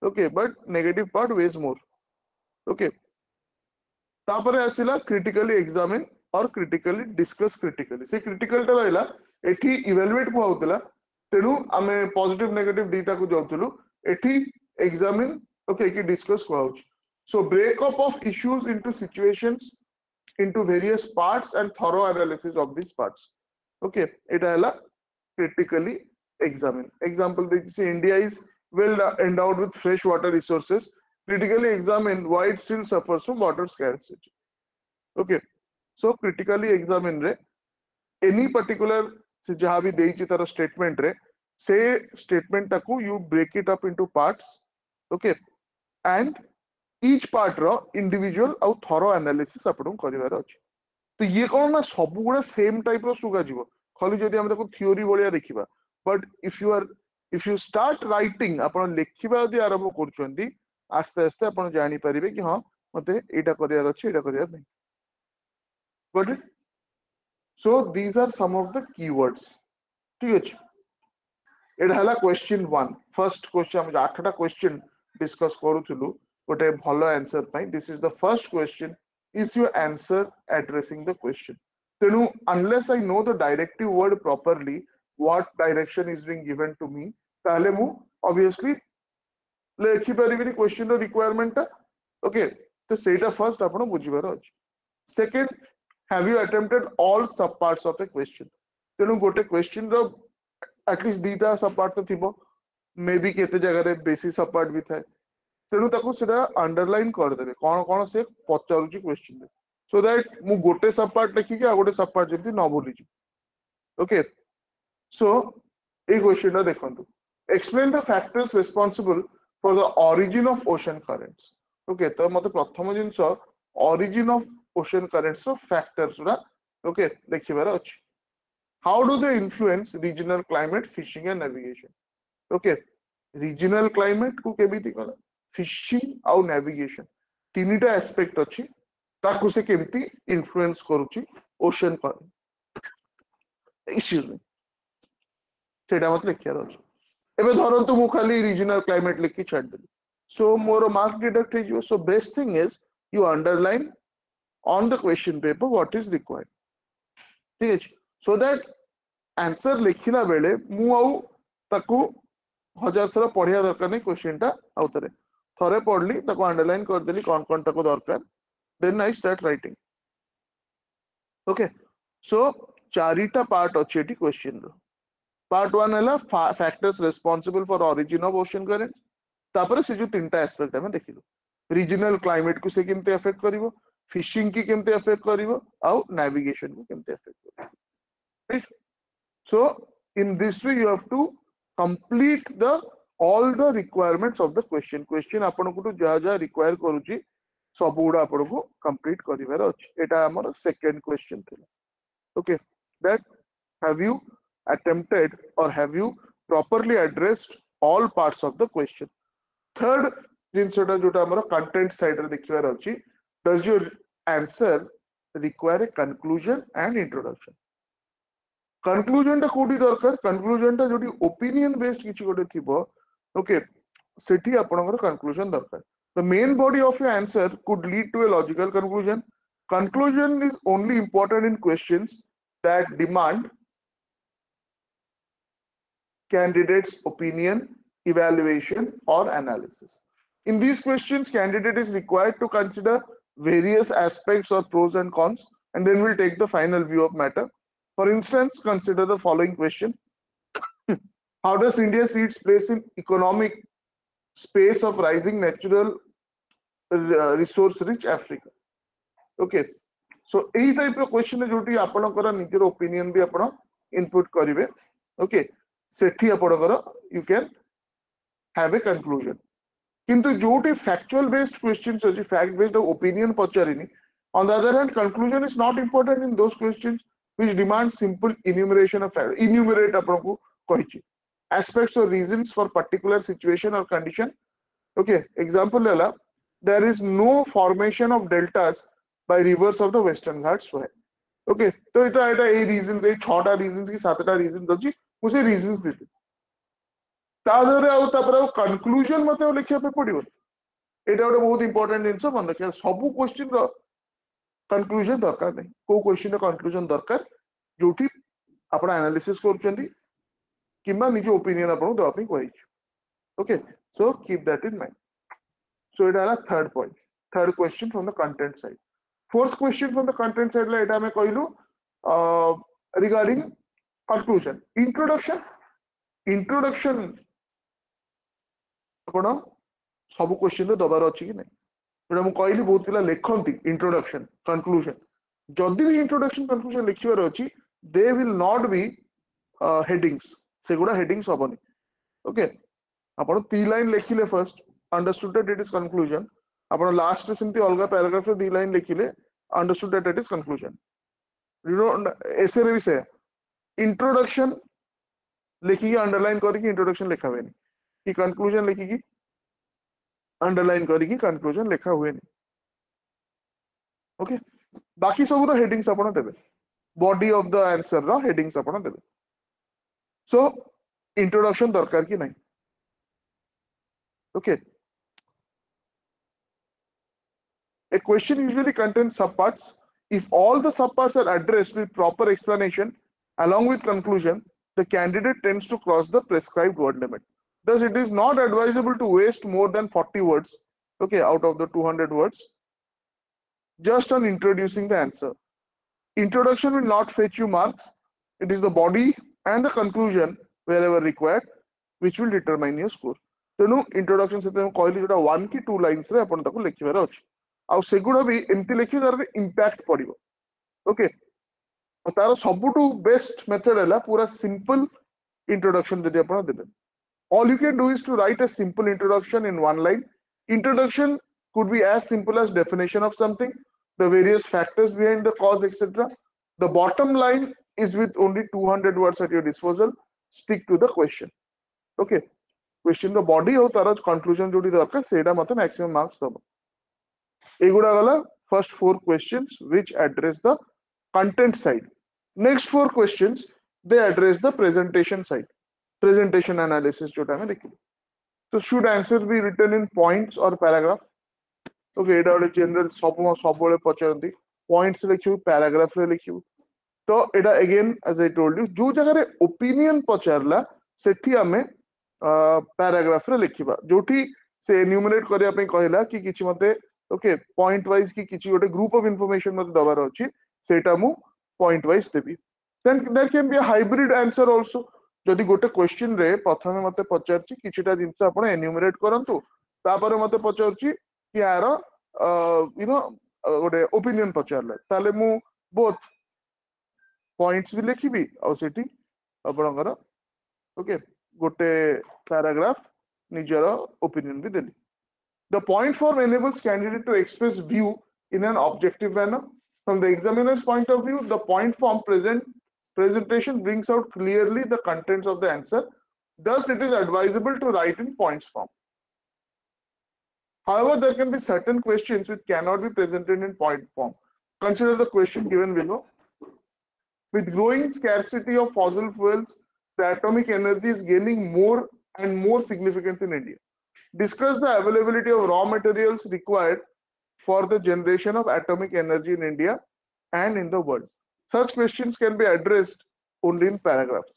okay but negative part weighs more okay आसला क्रिटिकली एग्जामिन और क्रिटिकली डिस्कस क्रिटिकली क्रिटिकल टा रहा इवेलुएट कहला तेणु आम पजिट नेगेटिव दिटा को जाऊ एग्जामिन ओके डिस्कस कहु so break up of issues into into various parts and thorough analysis of these parts okay eta critically examine example see india is well endowed with fresh water resources critically examine why it still suffers from water scarcity okay so critically examine re any particular ସେ ଯାହା ବି statement. ତାର ଷ୍ଟେଟମେଣ୍ଟରେ ସେ ଷ୍ଟେଟମେଣ୍ଟଟାକୁ you break it up into parts each ପାର୍ଟର individual ଆଉ ଥର analysis ଆପଣଙ୍କୁ କରିବାର ଅଛି ତ ଇଏ କ'ଣ ନା ସବୁଗୁଡ଼ା ସେମ୍ ଟାଇପ୍ର ଶୁଗାଯିବ ଖାଲି ଯଦି ଆମେ ତାକୁ ଥିଓରି ଭଳିଆ ଦେଖିବା but if you are if you start writing ଆପଣ ଲେଖିବା ଯଦି ଆରମ୍ଭ କରୁଛନ୍ତି ଆସ୍ତେ ଆସ୍ତେ ଆପଣ ଜାଣିପାରିବେ କି ହଁ ମୋତେ ଏଇଟା କରିବାର ଅଛି ଏଇଟା କରିବାର ନାହିଁ but so these are some of the keywords ଠିକ୍ ଅଛି ଏଇଟା ହେଲା କ୍ୱେଶ୍ଚିନ୍ ୱାନ୍ ଫର୍ଷ୍ଟ କ୍ୱେଶ୍ଚିନ୍ ଆମେ ଆଠଟା କ୍ୱେଶ୍ଚିନ୍ ଡିସ୍କସ୍ କରୁଥିଲୁ गोटे भल answer this is the first question is you answer addressing the question तेणु unless I know the directive word properly what direction is being given to me ताले मु obviously लेखि परिवरी क्वेश्चन रो रिक्वायरमेंट ओके तो सेटा फर्स्ट आपण बुझिबार अछ second have you attempted all sub parts of a question तेणु गोटे क्वेश्चन रो एटलीस्ट दीटा सब पार्ट तो थिबो मे बी केते जगह रे बेसी सब पार्ट भी था ତେଣୁ ତାକୁ ସେଟା ଅଣ୍ଡରଲାଇନ କରିଦେବେ କ'ଣ କ'ଣ ସେ ପଚାରୁଛି କ୍ୱେଶ୍ଚିନରେ ସୋ ଦ୍ୟାଟ୍ ମୁଁ ଗୋଟେ ସବ୍ ଲେଖିକି ଆଉ ଗୋଟେ ସବ୍ ଯେମିତି ନ ଭୁଲିଯିବି ଓକେ ସୋ ଏଇ କ୍ୱେଶ୍ଚିନଟା ଦେଖନ୍ତୁ explain the factors responsible for the origin of ocean currents okay ତ ମୋତେ ପ୍ରଥମ ଜିନିଷ ଅରିଜିନ୍ ଅଫ୍ ଓସନ୍ କରେଣ୍ଟସ୍ର ଫ୍ୟାକ୍ଟର୍ସ ଗୁଡ଼ା ଓକେ ଦେଖିବାର ଅଛି how do the influence regional climate fishing and navigation okay regional climate କୁ କେମିତି kala फिशिंग आउ नाविगेशन तीनटा एस्पेक्ट अच्छी ताकु से केमती इन्फ्लुएंस करूची ओशन पर एक्सक्यूज मी सेटा मत लिखार अच्छे एवं धरतु मु खाली रीजनल क्लाइमेट छाड छाड़देली सो मोर मार्क डिडक्ट हो so best thing is you underline on the question paper what is required ठीक अछि सो दैट आंसर लिखिला बेले मु आउ ताकु हजार थर पढ़िया दरकार नहीं क्वेश्चन टा आउ आउतरे थे पढ़ली अंडरलैन करदे कौन कौन तक दरकार देई रईटिंग ओके सो चारिटा पार्ट अच्छे क्वेश्चन रो पार्ट वन है factors responsible for origin of ocean करे से जो तीन टाइम एसपेक्ट आम देख लु रिजनाल क्लैमेट कुमी एफेक्ट कर फिशिंग की कमी एफेक्ट कर नाविगेसन कोफेक्ट कर so in this way you have to complete the all the requirements of the question question आपन कोटु जहा जहा रिक्वायर करू छी सब उडा आपन को कंप्लीट करिवर अछि एटा हमर सेकंड क्वेश्चन थिले okay that have you attempted or have you properly addressed all parts of the question third जिनसोटा जोटा हमर कंटेंट साइड रे देखिवर अछि does your answer require a conclusion and introduction conclusion टा कोडी दरकार कंक्लूजन टा जोडी ओपिनियन बेस्ड किछ गोटे थिबो okay ସେଠି ଆପଣଙ୍କର conclusion ଦରକାର the main body of your answer could lead to a logical conclusion conclusion is only important in questions that demand candidates opinion evaluation or analysis in these questions candidate is required to consider various aspects or pros and cons and then we'll take the final view of matter for instance consider the following question how does India see its place in economic space of rising natural uh, resource-rich Africa? Okay. So, any type of question is duty. Apna kora nijor opinion bhi apna input karibe. Okay. Sethi apna kora you can have a conclusion. Kintu joti factual based questions or fact based opinion pacharini. On the other hand, conclusion is not important in those questions which demand simple enumeration of facts. Enumerate apna ko koi chhi. aspects or reasons for particular situation or condition okay example lala there is no formation of deltas by rivers of the western ghats why okay तो এটা এটা এই reasons এই ছটা reasons কি সাতটা reasons দছি মুসে reasons দিতে তাহলে ଆଉ তারপরে ଆଉ কনক্লুশন মতে লেখিয়া পে পড়িব এটা ଗୋଟେ ବହୁତ ইম্পর্টেন্ট জিনিଷ মনে রাখিয়া সবু কোশ্চেন র কনক্লুশন দরকার নাই কো কোশ্চেন র কনক্লুশন দরকার ଯୋଉଠି ଆପଣ আନାଲିসিস କରୁଛନ୍ତି કિંમા નીચે ઓપિનિયન આપણું ડ્રોપિંગ હોય છે okay so keep that in mind so it is third point third question from the content side fourth question from the content side like i କହିଲୁ regarding conclusion introduction introduction ଆପଣ ସବୁ question ରେ ଦବାର ଅଛି କି ନାହିଁ ଯୋଉଟା ମୁଁ କହିଲି ବହୁତ ପିଲା ଲେଖନ୍ତି introduction conclusion ଯଦି ବି introduction conclusion ଲେଖିବାର ଅଛି they will not be uh, headings सेगुडा हेडिंग्स हबनी ओके आपण ती line लेखिले first understood that it is conclusion आपण लास्ट रे सिमती अलग पैराग्राफ रे दी line लेखिले understood that it is conclusion you know essay रे विषय इंट्रोडक्शन लेखी अंडरलाइन करके इंट्रोडक्शन लिखा हुए कि कंक्लूजन लिखी की अंडरलाइन करके कंक्लूजन लिखा हुए ओके बाकी सब हेडिंग्स आपड़ देते body of the answer headings आपड़ देते So, introduction দরকার ki nahi. Okay. A question usually contains subparts. If all the subparts are addressed with proper explanation along with conclusion, the candidate tends to cross the prescribed word limit. Thus, it is not advisable to waste more than 40 words, okay, out of the 200 words, just on introducing the answer. Introduction will not fetch you marks. It is the body and the conclusion wherever required which will determine your score So no introduction ସେତେବେଳେ ମୁଁ କହିଲି ଯୋଉଟା 1 ki 2 lines ରେ ଆପଣ ତାକୁ ଲେଖିବାର ଅଛି ଆଉ ସେଗୁଡା ବି ଏମିତି ଲେଖିବେ ତାର Okay. ପଡିବ ଓକେ ତାର ସବୁଠୁ best method ହେଲା pura simple introduction the ଆପଣ ଦେବେ all you can do is to write a simple introduction in one line introduction could be as simple as definition of something the various factors behind the cause etc the bottom line is with only 200 words at your disposal stick to the question okay question the body of the conclusion ଯୋଉଠି ଦରକାର ସେଇଟା ମତେ maximum marks ଦବ ଏଗୁଡା ଗଲା first four questions which address the content side next four questions they address the presentation side presentation analysis ଯୋଉଟା ଆମେ so should answer be written in points or paragraph okay ଏଇଟା general ସବୁ ସବୁବେଳେ points paragraph ରେ ଲେଖିବୁ ତ ଏଇଟା again as I told you ଯୋଉ ଜାଗାରେ ଓପିନିଅନ୍ ପଚାରିଲା ସେଠି ଆମେ ପାରାଗ୍ରାଫରେ ଲେଖିବା ଯୋଉଠି ସେ ଏନ୍ୟୁମିନେଟ୍ କରିବା ପାଇଁ କହିଲା କି କିଛି ମତେ ଓକେ ପଏଣ୍ଟ ୱାଇଜ୍ କି କିଛି ଗୋଟେ ଗ୍ରୁପ୍ ଅଫ୍ ଇନଫର୍ମେସନ୍ ମତେ ଦବାର ଅଛି ସେଇଟା ମୁଁ ପଏଣ୍ଟ ୱାଇଜ୍ ଦେବି then there can be hybrid answer also ଯଦି ଗୋଟେ କ୍ୱେଶ୍ଚିନ୍ରେ ପ୍ରଥମେ ମତେ ପଚାରୁଛି କିଛିଟା ଜିନିଷ ଆପଣ ଏନ୍ୟୁମିନେଟ୍ କରନ୍ତୁ ତାପରେ ମତେ ପଚାରୁଛି କି ଆର ୟୁନୋ ଗୋଟେ ଓପିନିଅନ୍ ପଚାରିଲା ତାହେଲେ ମୁଁ ବୋଥ୍ points ବି ଲେଖିବି ଆଉ ସେଠି Okay, go to paragraph your opinion ବି ଦେଲି the point form enables candidate to express view in an objective manner from the examiner's point of view the point form present presentation brings out clearly the contents of the answer thus it is advisable to write in points form however there can be certain questions which cannot be presented in point form consider the question given below with growing scarcity of fossil fuels, the atomic energy is gaining more and more significance in India. Discuss the availability of raw materials required for the generation of atomic energy in India and in the world. Such questions can be addressed only in paragraphs.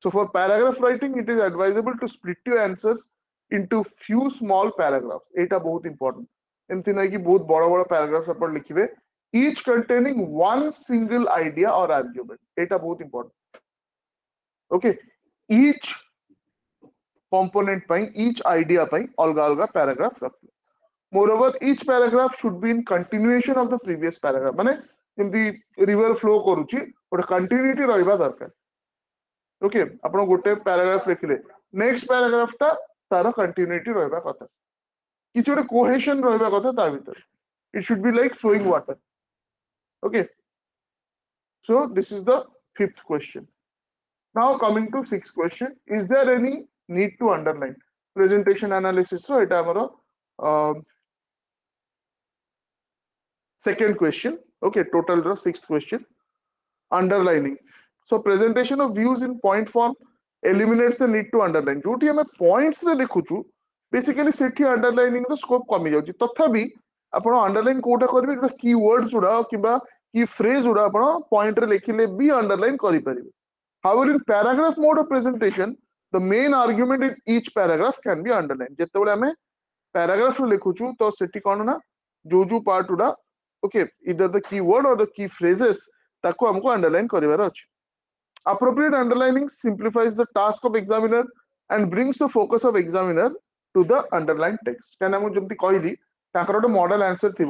So for paragraph writing, it is advisable to split your answers into few small paragraphs. are both important. এমনি নাকি বহুত বড় বড় paragraphs আপনারা লিখবে each containing one single idea or argument. Data both important. Okay, each component by each idea by alga alga paragraph. Moreover, each paragraph should be in continuation of the previous paragraph. mane माने the river flow karuchi गोटे continuity रहिबा darkar okay okay, गोटे paragraph लिखिले next paragraph टा तार continuity रहा कथा कि गोटे कोहेशन रहिबा कथा it should be like be water Okay. So this is the fifth question. Now coming to sixth question, is there any need to underline? Presentation analysis. So it um, second question. Okay, total the sixth question. Underlining. So presentation of views in point form eliminates the need to underline. ଯୋଉଠି ଆମେ points ରେ ଲେଖୁଛୁ basically city underlining the scope କମି ଯାଉଛି ତଥାପି ଆପଣ underline କୋଉଟା କରିବେ ଯୋଉଟା କି ୱାର୍ଡ ଗୁଡା କିମ୍ବା କି ଫ୍ରେଜ୍ ଗୁଡା ଆପଣ ପଏଣ୍ଟରେ ଲେଖିଲେ ବି ଅଣ୍ଡରଲାଇନ୍ କରିପାରିବେ however in paragraph mode of presentation the main argument in each paragraph can be underline ଯେତେବେଳେ ଆମେ ପ୍ୟାରାଗ୍ରାଫ୍ ଲେଖୁଛୁ ତ ସେଠି କ'ଣ ନା ଯୋଉ ଯୋଉ ପାର୍ଟ ଗୁଡା ଓକେ ଇଦର ଦ କି ୱାର୍ଡ ଅର୍ ଦ କି ଫ୍ରେଜେସ୍ ତାକୁ ଆମକୁ ଅଣ୍ଡରଲାଇନ୍ କରିବାର ଅଛି appropriate underlining simplifies the task of examiner and brings the focus of examiner to the underlined text can amon jemti kahili गोटे मडेल आनसर थी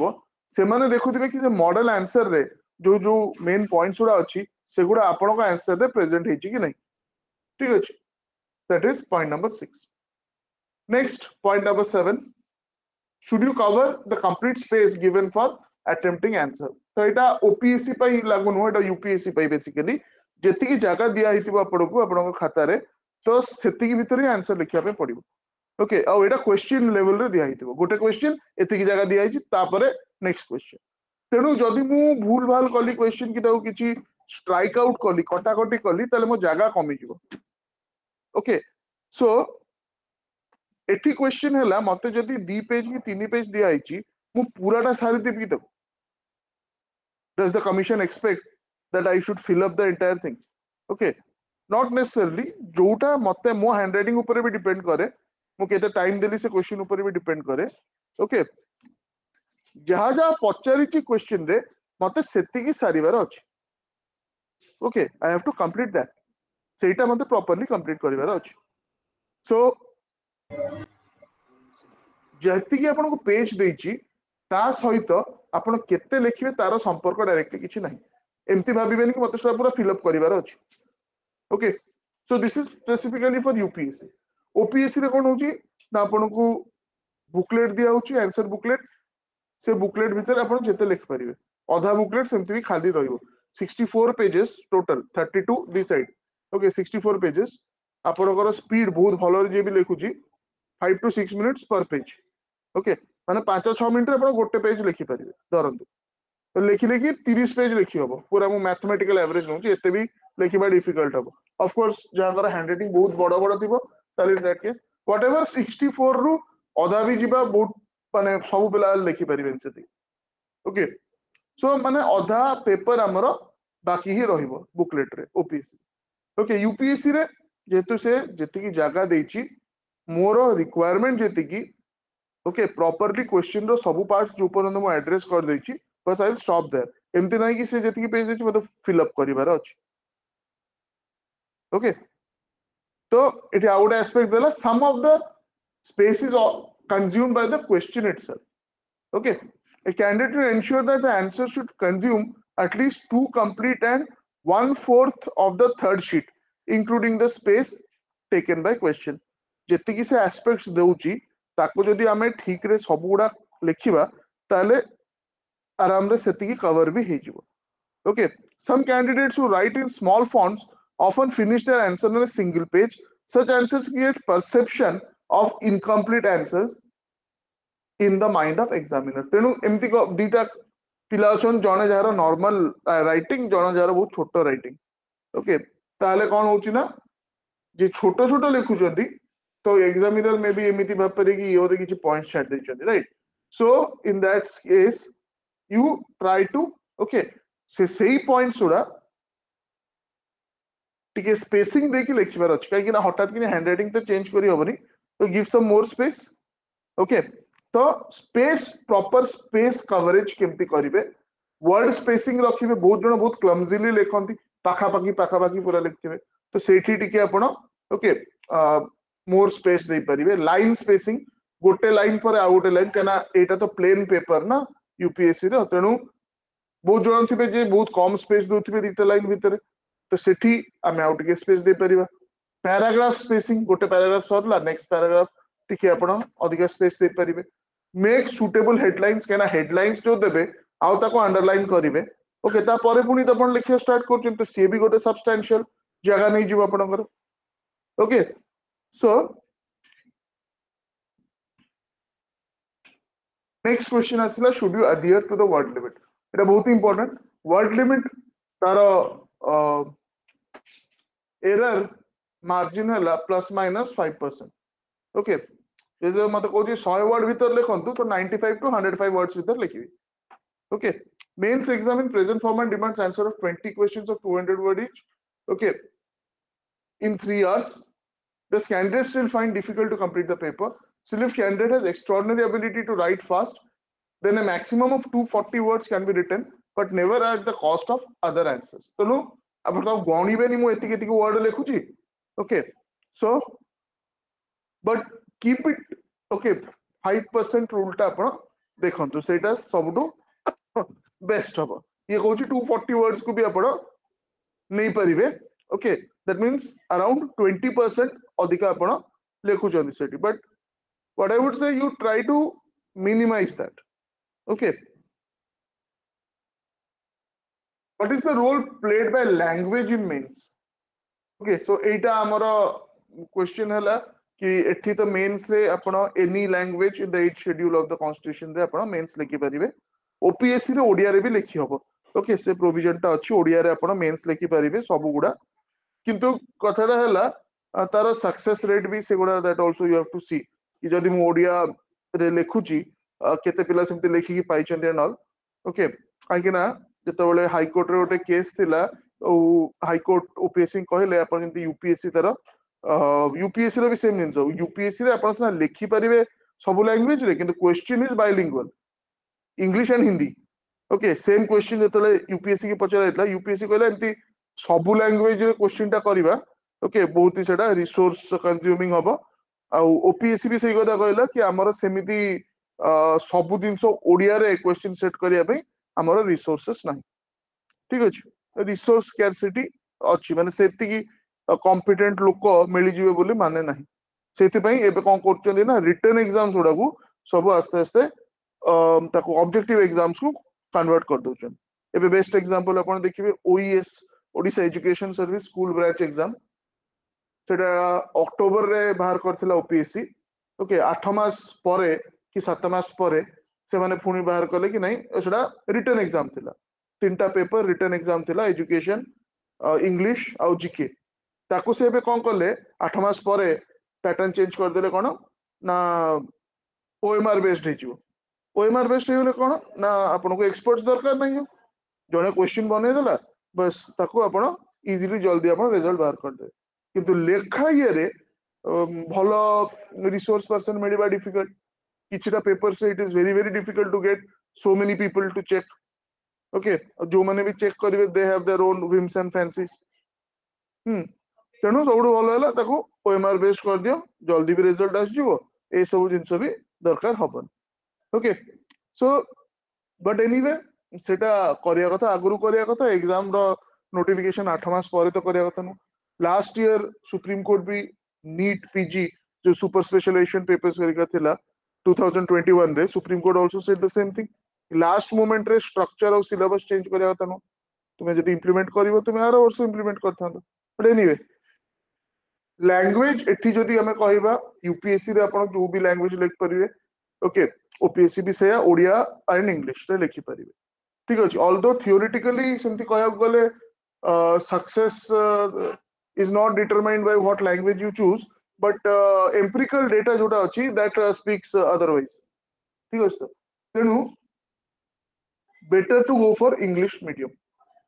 से देखुवे कि मडेल आनसर में जो जो मेन पॉइंट गुड़ा अच्छी से गुड़ा आपण आनसर में प्रेजेन्ट हो नहीं ठीक अच्छे that is point number six next point number seven should you cover the complete space given for attempting answer तो यहाँ ओपीएससी लागू नुह यूपीएससी बेसिकली जी जगह दिखाई आपको आप खतरे तो से आंसर लिखापे ଓକେ ଆଉ ଏଇଟା କ୍ୱେଶ୍ଚିନ୍ ଲେଭେଲରେ ଦିଆହେଇଥିବ ଗୋଟେ କ୍ୱେଶ୍ଚିନ୍ ଏତିକି ଜାଗା ଦିଆହେଇଛି ତାପରେ ନେକ୍ସଟ କ୍ୱେଶ୍ଚିନ୍ ତେଣୁ ଯଦି ମୁଁ ଭୁଲ ଭାଲ କଲି କ୍ୱେଶ୍ଚିନ୍ କି ତାକୁ କିଛି ଷ୍ଟ୍ରାଇକ୍ ଆଉଟ୍ କଲି କଟାକଟି କଲି ତାହେଲେ ମୋ ଜାଗା କମିଯିବ ଓକେ ସୋ ଏଠି କ୍ୱେଶ୍ଚିନ୍ ହେଲା ମତେ ଯଦି ଦି ପେଜ୍ କି ତିନି ପେଜ୍ ଦିଆହେଇଛି ମୁଁ ପୁରାଟା ସାରିଦେବି କି ତାକୁ does the commission expect that I should fill up the entire thing? Okay, not necessarily. जोटा मते मो हैंडराइटिंग ऊपर भी डिपेंड करे ମୁଁ କେତେ ଟାଇମ ଦେଲି ସେ କ୍ୱେଶ୍ଚିନ୍ ଉପରେ ବି ଡିପେଣ୍ଡ କରେ ଓକେ ଯାହା ଯାହା ପଚାରିଛି କ୍ୱେଶ୍ଚିନ୍ ରେ ମତେ ସେତିକି ସାରିବାର ଅଛି okay I have to complete that ସେଇଟା ମତେ ପ୍ରପରଲି କମ୍ପ୍ଲିଟ୍ କରିବାର ଅଛି ସୋ ଯେତିକି ଆପଣଙ୍କୁ ପେଜ୍ ଦେଇଛି ତା ସହିତ ଆପଣ କେତେ ଲେଖିବେ ତାର ସମ୍ପର୍କ ଡାଇରେକ୍ଟଲି କିଛି ନାହିଁ ଏମିତି ଭାବିବେନି କି ମତେ ସେଟା ପୁରା ଫିଲ୍ଅପ୍ କରିବାର ଅଛି okay so this is specifically for UPSC OPSC रे कोन होची ना आपन को बुकलेट दिया होची आंसर बुकलेट से बुकलेट भीतर आपन जते लिख परिवे आधा बुकलेट सेमती भी खाली रहइबो 64 pages total 32 this side okay 64 pages आपन को स्पीड बहुत भलो जे भी लिखू छी 5 to 6 minutes per page okay माने 5 6 मिनट रे आपन गोटे पेज लिखि परिवे धरंतु तो लिखि लेकी 30 पेज लिखि होबो पूरा मु मैथमेटिकल एवरेज नउ छी एते भी लिखिबा डिफिकल्ट होबो ऑफ कोर्स जहांकर हैंडराइटिंग बहुत बडो बडो थिबो ତାହେଲେ in that case whatever sixty four ରୁ ଅଧା ବି ଯିବା ବହୁତ ମାନେ ସବୁ ପିଲା ଲେଖିପାରିବେନି ସେତିକି ଓକେ ସୋ ମାନେ ଅଧା ପେପର ଆମର ବାକି ହିଁ ରହିବ ବୁକଲେଟରେ ଓପିଏସସି ଓକେ ୟୁପିଏସସିରେ ଯେହେତୁ ସେ ଯେତିକି ଜାଗା ଦେଇଛି ମୋର ରିକ୍ୱାରମେଣ୍ଟ ଯେତିକି ଓକେ ପ୍ରପରଲି କ୍ୱେଶ୍ଚିନ୍ର ସବୁ ପାର୍ଟ ଯୋଉ ପର୍ଯ୍ୟନ୍ତ ମୁଁ ଆଡ୍ରେସ୍ କରିଦେଇଛି ବସ୍ ଆଇ ଷ୍ଟପ୍ ଦେୟାର ଏମିତି ନାହିଁ କି ସେ ଯେତିକି ପେଜ୍ ଦେଇଛି ମୋତେ ଫିଲ୍ଅପ୍ କରିବାର ଅଛି ଓକେ तो इटे आउट एस्पेक्ट देला some of the spaces all consumed by the question itself okay a candidate to ensure that the answer should consume at least two complete and 1/4 of the third sheet including the space taken by question जति से aspects देउची ताको जदी हमें ठीक रे सब गुडा लिखिबा ताले आराम रे सेति कवर भी हिजबो okay some candidates who write in small fonts often finish their answer on a single page. Such answers create perception of incomplete answers in the mind of examiner. ତେଣୁ ଏମିତି ଦୁଇଟା ପିଲା ଅଛନ୍ତି ଜଣେ ଯାହାର ନର୍ମାଲ ରାଇଟିଂ ଜଣେ ଯାହାର ବହୁତ ଛୋଟ ରାଇଟିଂ ଓକେ ତାହେଲେ କ'ଣ ହଉଛି ନା ଯେ ଛୋଟ ଛୋଟ ଲେଖୁଛନ୍ତି ତ ଏକ୍ସାମିନର ମେ ବି ଏମିତି ଭାବରେ କି ଇଏ ବୋଧେ କିଛି ପଏଣ୍ଟ ଛାଡ଼ି ଦେଇଛନ୍ତି right so in that case you try to okay ସେ ସେଇ ପଏଣ୍ଟ ଗୁଡ଼ା टिके स्पेसिंग देखि लेखिबार अछि काहे कि ना हटात किने हैंडराइटिंग त चेंज करि होबनी तो give some more space okay तो स्पेस प्रॉपर स्पेस कवरेज केमपि करिवे वर्ड स्पेसिंग रखिबे बहुत जण बहुत क्लमजीली लेखंती पाखा पाकी पाखा पाकी पूरा लेखथिबे तो सेठी टिके अपन ओके मोर स्पेस दे परिवे लाइन स्पेसिंग गोटे लाइन पर आ गोटे लाइन कना एटा तो प्लेन पेपर ना यूपीएससी रे तणु बहुत जण थिबे जे बहुत कम स्पेस दोथिबे दिटा लाइन भीतर तो सेठी आम आउट के स्पेस दे परिबा पैराग्राफ स्पेसिंग गोटे पाराग्राफ सरला नेक्स्ट पैराग्राफ ठीक है अधिक स्पेस दे परिबे मेक सुटेबल हेडलाइंस केना हेडलाइंस जो देबे आउ अंडरलाइन करिबे ओके ता परे पुनी त अपन स्टार्ट कर त से भी गोटे सबस्टेंशियल जगह नहीं जीव अपन कर ओके सो नेक्स्ट क्वेश्चन आसीला should you adhere to the word limit एटा बहुत इंपोर्टेंट वर्ड लिमिट तार error margin hela plus minus 5%. Okay. If ମତେ କହୁଛି ଶହେ words, with ଲେଖନ୍ତୁ ତ ninety five to hundred five words ଭିତରେ ଲେଖିବି okay mains exam in present form and demand answer of twenty questions of two in three hours, the candidates will find difficult to complete the paper. Still, if candidate has extraordinary ability to write fast, then a maximum of 240 words can be written, but never at the cost of other answers. So, no, गणबेनि मुझे word लिखुची okay so but keep it okay five percent rule टा देखते सब best हम ये कहते to forty words को भी आप नहीं पारे okay that mean around twenty percent अधिक आप लिखुच्च but what I would say you try to minimize that okay what is the role played by language in mains okay so एटा हमरो question हला कि एठी तो मेंस रे आपण any language in the eight schedule of the constitution रे आपण mains लिखि परिबे ओपीएससी रे ओडिया रे भी लिखि हबो ओके से प्रोविजन टा अछि ओडिया रे आपण मेंस लिखि परिबे सब गुडा किंतु कथाटा हला तार सक्सेस रेट भी सेगुडा that also you have to see कि जदि मु ओडिया रे लिखुची केते पिला सेमति लिखि कि पाइचन एंड ऑल ओके काहे कि ना ଯେତେବେଳେ ହାଇକୋର୍ଟରେ ଗୋଟେ କେସ୍ ଥିଲା ଆଉ ହାଇକୋର୍ଟ ଓପିଏସ୍ସି କହିଲେ ଆପଣ ଯେମିତି ୟୁପିଏସ୍ସି ତାର ୟୁପିଏସ୍ସି ର ବି ସେମ୍ ଜିନିଷ ୟୁପିଏସ୍ସି ଆପଣ ସିନା ଲେଖିପାରିବେ ସବୁ ଲାଙ୍ଗୁଏଜରେ କିନ୍ତୁ question is bilingual English and Hindi okay same question ଯେତେବେଳେ ୟୁପିଏସ୍ସି କି ପଚରା ଯାଇଥିଲା ୟୁପିଏସ୍ସି କହିଲା ଏମିତି ସବୁ ଲାଙ୍ଗୁଏଜରେ କ୍ୱେଶ୍ଚିନ୍ଟା କରିବା ଓକେ ବହୁତ ହି ସେଇଟା ରିସୋର୍ସ କନ୍ଜ୍ୟୁମିଂ ହବ ଆଉ ଓପିଏସ୍ସି ବି ସେଇ କଥା କହିଲା କି ଆମର ସେମିତି ସବୁ ଜିନିଷ ଓଡ଼ିଆରେ କ୍ୱେଶ୍ଚିନ୍ ସେଟ୍ କରିବା ପାଇଁ आमर रिसोर्सेस ना ठीक अच्छे रिसोर्स क्यार सी अच्छी मानते से कंपिटेन्ट लोक मिलजे माने ना से कौन कर रिटर्न एक्जाम गुड़ा को सब आस्ते आस्ते अब्जेक्टिव एक्जामस को कनवर्ट करदे बेस्ट एक्जामपल आप देखिए OES Voda education service school branch exam से अक्टोबर में बाहर करके आठ मस कि सतमास ସେମାନେ ପୁଣି ବାହାର କଲେ କି ନାହିଁ ସେଟା ରିଟର୍ନ ଏକ୍ଜାମ ଥିଲା ତିନିଟା ପେପର ରିଟର୍ନ ଏକ୍ଜାମ ଥିଲା ଏଜୁକେସନ୍ ଇଂଲିଶ ଆଉ ଜିକେ ତାକୁ ସେ ଏବେ କ'ଣ କଲେ ଆଠ ମାସ ପରେ ପ୍ୟାଟର୍ନ ଚେଞ୍ଜ କରିଦେଲେ କ'ଣ ନା ଓଏମଆର ବେସ୍ଡ ହେଇଯିବ ଓଏମଆର ବେସ୍ଡ ହେଇଗଲେ କ'ଣ ନା ଆପଣଙ୍କୁ ଏକ୍ସପର୍ଟ ଦରକାର ନାହିଁ ଜଣେ କ୍ୱେଶ୍ଚିନ୍ ବନେଇଦେଲା ବସ୍ ତାକୁ ଆପଣ ଇଜିଲି ଜଲ୍ଦି ଆପଣ ରେଜଲ୍ଟ ବାହାର କରିଦେବେ କିନ୍ତୁ ଲେଖା ଇଏରେ ଭଲ ରିସୋର୍ସ ପର୍ସନ୍ ମିଳିବା ଡିଫିକଲ୍ଟ इचिटा पेपर से it is very very difficult to get so many people to check okay जो मैंने भी चेक करिवे they have their own whims and fancies हम सब बड़ है ताको ओएमआर बेस्ड कर दि जल्दी भी रिजल्ट आ जइबो सब जिंस भी दरकार हम ओके सो बट एनीवे सेटा करिया कथा अगुरु करिया कथा तो कथ नु नो लास्ट ईयर सुप्रीम कोर्ट भी नीट पीजी जो सुपर स्पेशलाइजेशन पेपर्स करिका थिला 2021 रे supreme court also said the same thing last moment रे स्ट्रक्चर और सिलेबस चेंज करिया तनो तुम्हें जदि इंप्लीमेंट करिवो तुम्हें आर वर्ष implement करथांतो बट एनीवे लैंग्वेज एठी जदी हमें कहबा यूपीएससी रे आपण जो भी लैंग्वेज लिख परिवे ओके ओपीएससी भी सेया ओडिया एंड इंग्लिश रे लिखि परिवे ठीक अछि ऑल्दो थ्योरेटिकली सेमति कहय गले success is not determined by what language you choose but uh, empirical data जोटा अछि that uh, speaks uh, otherwise ठीक अछि तेनु better to go for english medium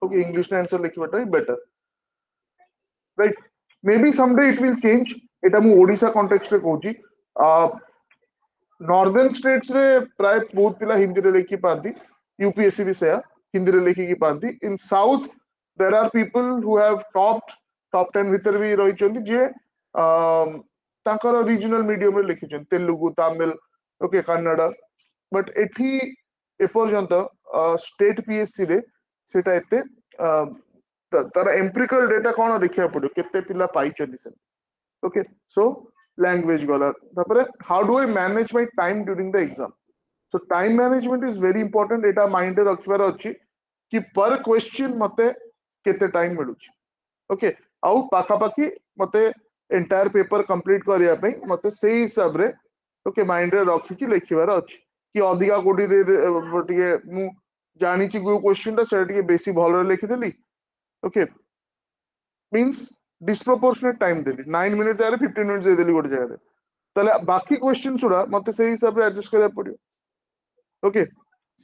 okay english na answer likhibatai better right maybe someday it will change এটা মু Odisha context রে কହୁছি northern states रे प्राय बहुत पिला हिंदी रे लिखि पाती यूपीएससी भी सेया हिंदी रे लिखि की पाती in south there are people who have topped top 10 भीतर भी रहिचंती जे ତାଙ୍କର ରିଜନାଲ ମିଡିୟମରେ ଲେଖିଛନ୍ତି ତେଲୁଗୁ ତାମିଲ ଓକେ କାନାଡା ବଟ୍ ଏଠି ଏପର୍ଯ୍ୟନ୍ତ ଷ୍ଟେଟ ପିଏସସିରେ ସେଟା ଏତେ ତାର ଏମ୍ପ୍ରିକାଲ ଡେଟା କ'ଣ ଦେଖିବାକୁ ପଡିବ କେତେ ପିଲା ପାଇଛନ୍ତି ସେ okay so language gala. How do I manage my time during the exam? So time management is very important. Data mind रखिबार अछि कि पर क्वेश्चन मते केते टाइम मिलुछि ओके आउ पाखा पाखी मते एंटायर पेपर कम्प्लीट करने मत से हिसाब से ओके माइंड रे रखिक लिखबार अच्छे कि अधिका कौटी दे टे जानी क्वेश्चन टाइम बेस भल लिखिदी ओके मीनस डिस्प्रोपोर्शनेट टाइम देली नाइन मिनिट जगह फिफ्टीन मिनिट दे गोटे जगह तले बाकी क्वेश्चन सुडा मते सही हिसाब से एडजस्ट करया पडियो okay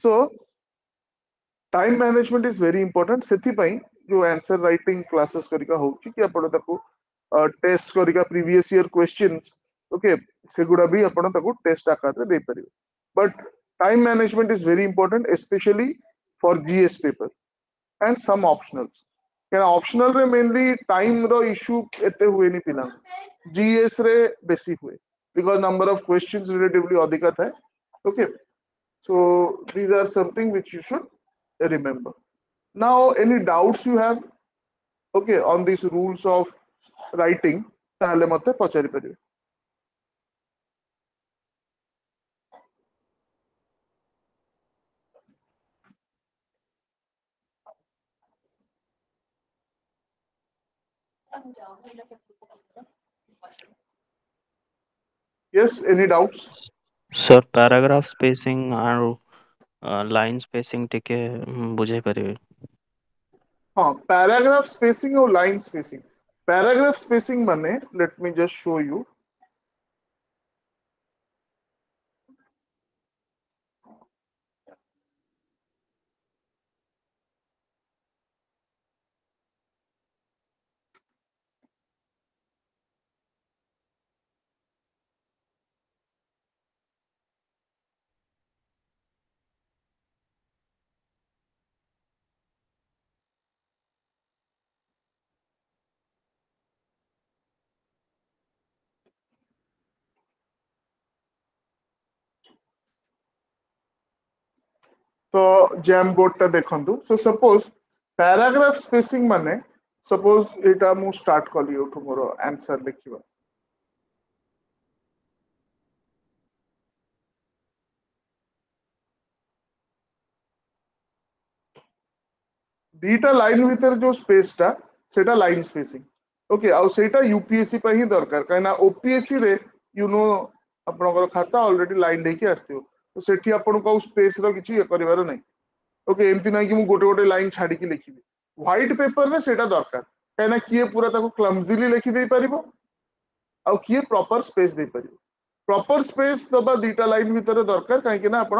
so time management is very important सेति पई जो आंसर राइटिंग क्लासेस करिका होउ छी कि आपण ताको टेस्ट कर प्रीवियस ईयर क्वेश्चन ओके से गुडा भी अपन ताको टेस्ट आकार रे दे परिबे but time management is very important specially for GS paper and some optionals can optional रे मेनली टाइम रो इशू एते हुए नी पिला जीएस रे बेसी हुए because number of questions relatively अधिक था okay so these are something which you should remember now any doubts you have okay on this rules of writing তাহলে মতো পচারি পারিবে yes any doubts sir paragraph spacing and uh, line spacing ଟିକେ ବୁଝାଇ ପାରିବେ ହଁ paragraph spacing ଆଉ line spacing paragraph spacing bane let me just show you তো জ্যাম বোর্ডটা দেখন্তু সো সাপোজ প্যারাগ্রাফ স্পেসিং মানে সাপোজ এটা মু স্টার্ট কলি ওঠু মোর আনসার লিখিবা দুইটা লাইন ভিতরে যে স্পেসটা সেটা লাইন স্পেসিং ওকে আউ সেটা ইউপিএসসি পাই হি দরকার কারণ ওপিএসসি রে ইউ নো আপনার খাতা অলরেডি লাইন হইকি আসতিও से स्पेस रही करार ना ओके एमती ना कि गोटे गोटे लाइन छाड़ी लिखी ह्वैट पेपर में सेटा दरकार कहीं किए पूरा क्लमजिली लिखिदेप किए प्रपर स्पेस प्रपर स्पेस दबा दिटा लाइन भितर दरकार कहीं आप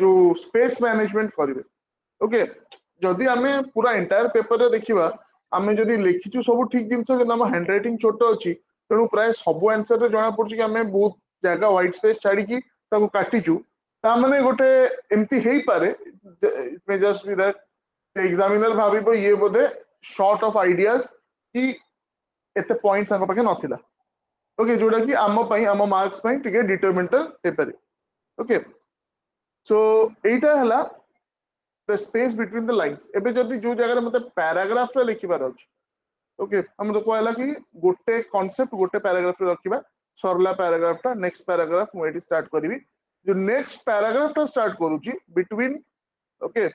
जो स्पेस मैनेजमेंट करेंगे ओके जदि आम पूरा एंटायर पेपर में देखा आम जब लिखीचु सब ठीक जिनस हैंड रईट छोट अच्छी तेणु प्राय सब आनसर में जमापड़ कि आम बहुत जगह ह्वैट स्पेस छाड़ी ତାକୁ କାଟିଛୁ ତା ମାନେ ଗୋଟେ ଏମିତି ହେଇପାରେ ଜଷ୍ଟ ବି ଦ୍ୟାଟ୍ ଏକ୍ସାମିନର ଭାବିବ ଇଏ ବୋଧେ ସର୍ଟ ଅଫ୍ ଆଇଡିଆଜ କି ଏତେ ପଏଣ୍ଟ ତାଙ୍କ ପାଖେ ନଥିଲା ଓକେ ଯୋଉଟା କି ଆମ ପାଇଁ ଆମ ମାର୍କସ ପାଇଁ ଟିକେ ଡିଟରମିନେଟର ହେଇପାରେ ଓକେ ସୋ ଏଇଟା ହେଲା the space between the lines ଏବେ ଯଦି ଯୋଉ ଜାଗାରେ ମୋତେ ପ୍ୟାରାଗ୍ରାଫରେ ଲେଖିବାର ଅଛି ଓକେ ଆମକୁ କୁହାଗଲା କି ଗୋଟେ କନସେପ୍ଟ ଗୋଟେ ପ୍ୟାରାଗ୍ରାଫରେ ରଖିବା सरला पाराग्राफ टा नेक्स्ट पाराग्राफ मुझे स्टार्ट करी जो नेक्स्ट पाराग्राफ टा स्टार्ट करूँगी बिटवीन ओके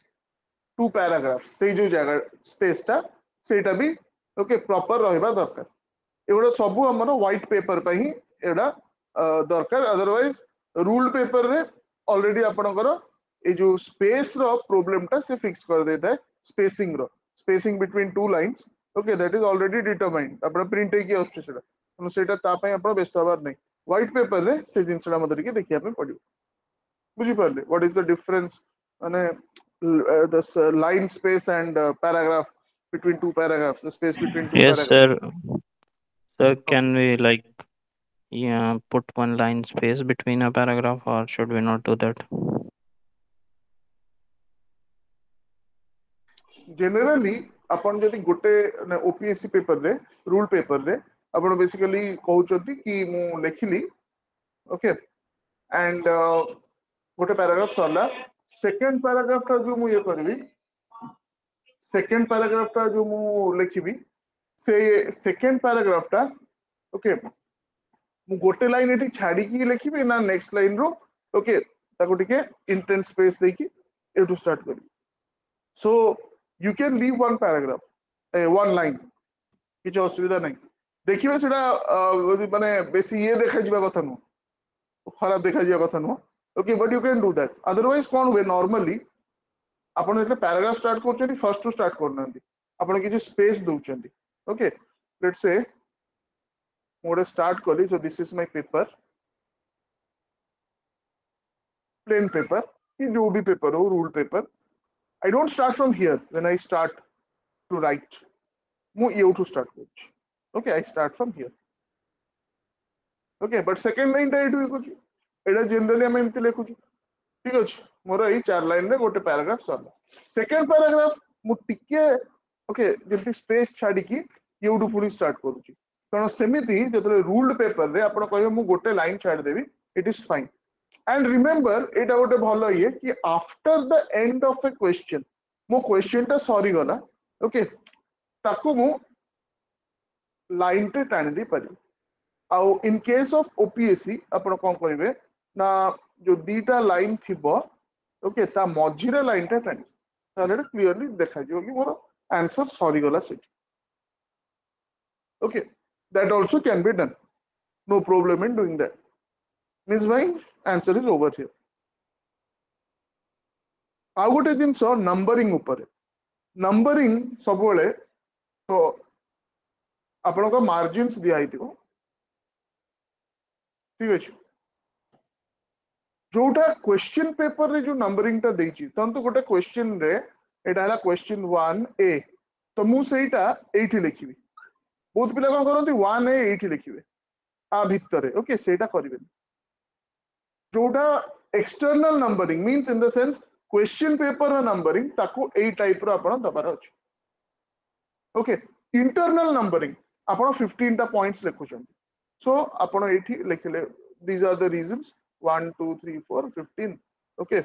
टू पाराग्राफ से जो जगह स्पेस टा से भी ओके प्रॉपर रहा दरकार एगुड़ सब आम ह्वैट पेपर पर ही दरकार अदरवैज रूल पेपर रे अलरेडी आपणकर जो स्पेस रो प्रॉब्लम टा से फिक्स कर करदे था spacing row spacing between two lines okay that is already determined अपना प्रिंट है कि आसा ତେଣୁ ସେଇଟା ତା ପାଇଁ ଆପଣ ବ୍ୟସ୍ତ ହେବାର ନାହିଁ ହ୍ୱାଇଟ୍ ପେପରରେ ସେ ଜିନିଷଟା ମୋତେ ଟିକେ ଦେଖିବା ପାଇଁ ପଡିବ ବୁଝିପାରିଲେ ହ୍ୱାଟ ଇଜ ଦ ଡିଫରେନ୍ସ ମାନେ line space and paragraph between two paragraphs the space between two yes paragraphs. sir sir can we like yeah put one line space between a paragraph or should we not do that generally upon getting gote opsc paper re rule paper re ଆପଣ basically କହୁଛନ୍ତି କି ମୁଁ ଲେଖିଲି okay and ଗୋଟେ paragraph ସରିଲା second ପାରାଗ୍ରାଫଟା ଯୋଉ ମୁଁ ଇଏ କରିବି ସେକେଣ୍ଡ ପାରାଗ୍ରାଫଟା ଯୋଉ ମୁଁ ଲେଖିବି ସେ ସେକେଣ୍ଡ ପାରାଗ୍ରାଫଟା ଓକେ ମୁଁ ଗୋଟେ ଲାଇନ୍ ଏଠି ଛାଡ଼ିକି ଲେଖିବି ନା ନେକ୍ସଟ ଲାଇନ୍ରୁ ଓକେ ତାକୁ ଟିକେ ଇଣ୍ଟେନ୍ସ ସ୍ପେସ୍ ଦେଇକି ଏଠୁ ଷ୍ଟାର୍ଟ କରିବି so you can leave one paragraph one line କିଛି ଅସୁବିଧା ନାହିଁ देखिए मानते बेस ये देखा कथ नु खराब देखा कथ नु okay but you can do that otherwise कौन हुए नर्माली आपड़े पाराग्राफ स्टार्ट कर फर्स्ट टू स्टार्ट करना स्पेस दूसरी ओके लेट्स से मुझे स्टार्ट कली so this is my paper plain paper कि जो भी पेपर हो rule paper I don't start from here when I start to write मु ये उठो स्टार्ट कर Okay, I start from here. Okay, but second line टा एठु लिखुची एटा जनरली हम एमती लिखुची ठीक अछि मोर एई चार लाइन रे गोटे पैराग्राफ सरला सेकंड पैराग्राफ मु टिके ओके जेमती स्पेस छाडी की एउटु पुनी स्टार्ट करूची कारण सेमिति जेतले रूल्ड पेपर रे आपण कहबे मु गोटे लाइन छाड देबी it is fine and remember एटा गोटे भलो ये कि after the end of a question मो क्वेश्चन टा सरी गला ओके ताकू मु लाइन टे टाणी पार इन केस ऑफ ओपीएससी आपड़ कौन करेंगे ना जो दीटा लाइन थी ओके मझीरे लाइन टे टाणी क्लीयरली देखा कि मोर आंसर सरीगला से ओके दैट अल्सो कैन भी done no problem in doing that mean भाई आंसर इज ओवर हिअर आउ गोटे जिनस नंबरींग नंबरींग सब तो আপনক মার্জিনস দি আইতু ঠিক হচ জউটা কোয়েশ্চন পেপার রে জউ 넘্বারিং টা দেইচি তন তো কোটা কোয়েশ্চন রে এ ডালা কোয়েশ্চন 1 এ তো মু সেইটা এইতে লিখিবি বহুত পিলা কওনতি 1 এ এইতে লিখিবে আ ভিতরে ওকে সেইটা করিবে জউটা external numbering means in the sense question পেপারৰ numbering তাকো এই টাইপৰ आपण দবা হচ ওকে ইন্টারনাল 넘্বারিং आपण 15 टा पॉइंट्स लिखुछन सो आपण एठी लिखले these are the reasons 1 2 3 4 15 okay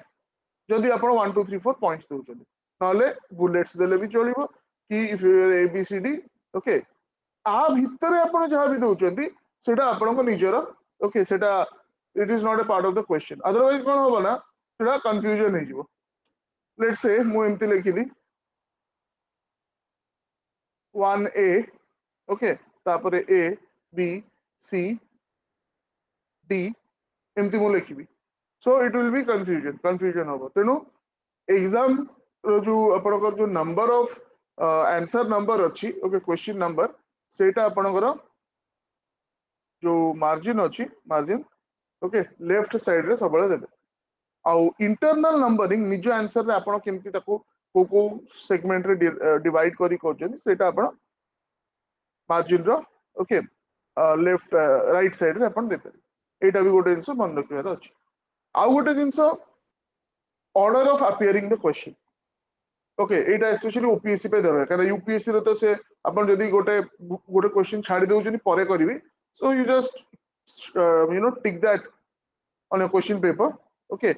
यदि आपण 1 2 3 4 पॉइंट्स दोछन नले बुलेट्स देले भी चलिबो कि if you are A B C D okay आ भितरे आपण जहा भी दोछन सेटा आपण को निजर ओके सेटा it is not a part of the question otherwise कोन होबो ना सेटा कंफ्यूजन हे जिवो लेट्स से मु एंती लिखली 1 ओके तापरे ए बी सी डी एमती मुझी so it will be confusion confusion हम तेणु एग्जाम जो आप जो नंबर ऑफ आंसर नंबर अच्छी ओके क्वेश्चन नंबर से जो मार्जिन अच्छी मार्जिन ओके लेफ्ट साइड रे सब देते आउ इंटरनल नंबरिंग निज आंसर आपको कौ कौ सेगमेंट डिवाइड करी डिड कर ମାର୍ଜିନର ଓକେ ଲେଫ୍ଟ ରାଇଟ୍ ସାଇଡ୍ରେ ଆପଣ ଦେଇପାରିବେ ଏଇଟା ବି ଗୋଟେ ଜିନିଷ ମନେ ରଖିବାର ଅଛି ଆଉ ଗୋଟେ ଜିନିଷ order of appearing the question okay ଏଇଟା ଏସ୍ପେସିଆଲି ଓପିଏସ୍ସି ପାଇଁ ଦରକାର କାରଣ ୟୁପିଏସ୍ସିର ତ ସେ ଆପଣ ଯଦି ଗୋଟେ ଗୋଟେ କ୍ୱେଶ୍ଚିନ୍ ଛାଡ଼ି ଦେଉଛନ୍ତି ପରେ କରିବି so you just you know tick that on question paper okay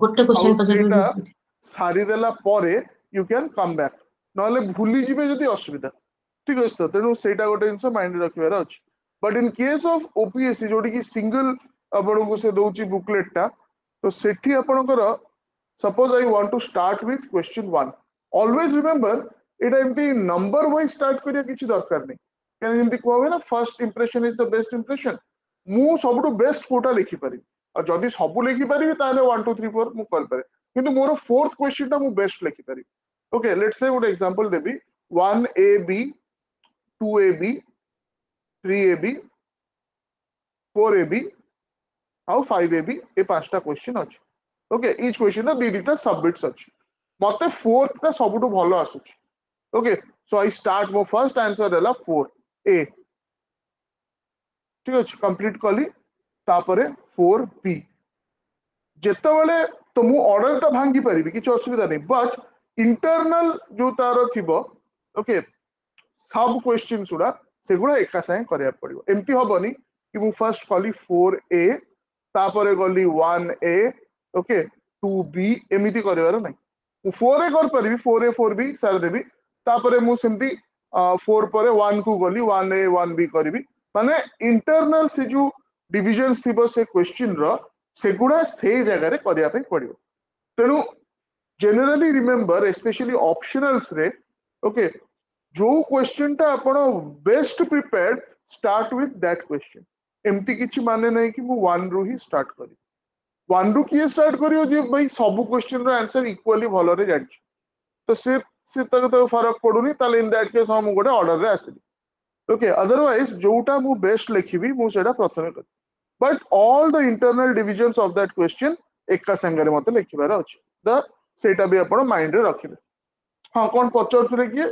ଗୋଟେ କ୍ୱେଶ୍ଚିନ୍ ପଚାରିବି ସାରିଦେଲା ପରେ ୟୁ କ୍ୟାନ୍ କମ୍ ବ୍ୟାକ୍ ନହେଲେ ଭୁଲିଯିବେ ଯଦି ଅସୁବିଧା ଠିକ ଅଛି ତ ତେଣୁ ସେଇଟା ଗୋଟେ ଜିନିଷ ମାଇଣ୍ଡରେ ରଖିବାର ଅଛି but in case of OPSC ଯୋଉଠି କି ସିଙ୍ଗଲ ଆପଣଙ୍କୁ ସେ ଦଉଛି ବୁକଲେଟଟା ତ ସେଠି ଆପଣଙ୍କର suppose I want to start with question one always remember ଏଇଟା ଏମିତି ନମ୍ବର ୱାଇଜ ଷ୍ଟାର୍ଟ କରିବା କିଛି ଦରକାର ନାହିଁ କାରଣ ଯେମିତି କୁହା ହୁଏ ନା first impression is the best impression ମୁଁ ସବୁଠୁ ବେଷ୍ଟ କୋଉଟା ଲେଖିପାରିବି ଆଉ ଯଦି ସବୁ ଲେଖିପାରିବି ତାହେଲେ ୱାନ୍ ଟୁ ଥ୍ରୀ ଫୋର୍ ମୁଁ କରିପାରେ କିନ୍ତୁ ମୋର ଫୋର୍ଥ କ୍ୱେଶ୍ଚିନ୍ଟା ମୁଁ ବେଷ୍ଟ ଲେଖିପାରିବି ଓକେ ଲେଟ୍ସ ସେ ଗୋଟେ ଏକ୍ସାମ୍ପଲ ଦେବି ୱାନ୍ ଏ ବି 2ab, 3ab, 4ab, आउ 5ab ये पांच टा क्वेश्चन आज। ओके इच क्वेश्चन ना दी दी टा सबमिट्स आज। मतलब फोर्थ का सब टू भालो आ सोच। ओके सो आई स्टार्ट मो फर्स्ट आंसर है फोर ए। ठीक है जी कंप्लीट करी तापरे फोर बी। जित्ता वाले तो मु ऑर्डर टा भांगी परी भी किच्छ तो असुविधा नहीं बट इंटरनल जो तारा थी बा ओके सब क्वेश्चन गुड़ा से गुड़ा एका साथ कराया पड़ो एमती हेनी कि मुझे फर्स्ट कली फोर ए तापर गली one A okay two B एमती कर फोर ए करपरि फोर ए फोर बी सारदेवी तापर मुझे फोर पर वन को गली वन ए वन बी करी मान इंटरनाल से जो डिजन थी से क्वेश्चन रेगुड़ा से जगार करने पड़ो तेणु जेनेली रिमेम्बर एस्पेशली ऑप्शनल्स रे ओके जो क्वेश्चन टा आपण best prepared start with that question एमती किसी माने ना कि मु वन रु ही स्टार्ट करी वन रु किए स्टार्ट करियो जे भाई सब क्वेश्चन रो आंसर इक्वली भलो रे जान जानि तो से से तक तो फरक पड़ुनी ताले इन दैट केस हम गोटे ऑर्डर रे आसिली ओके अदरवाइज जोटा मु बेस्ट लिखिबी मु सेटा प्रथम कर but all the internal divisions of that question एका संगरे मते लिखिबार अछि द सेटा भी आपण माइंड रे रखिबे हां कोन पचर तुरे किए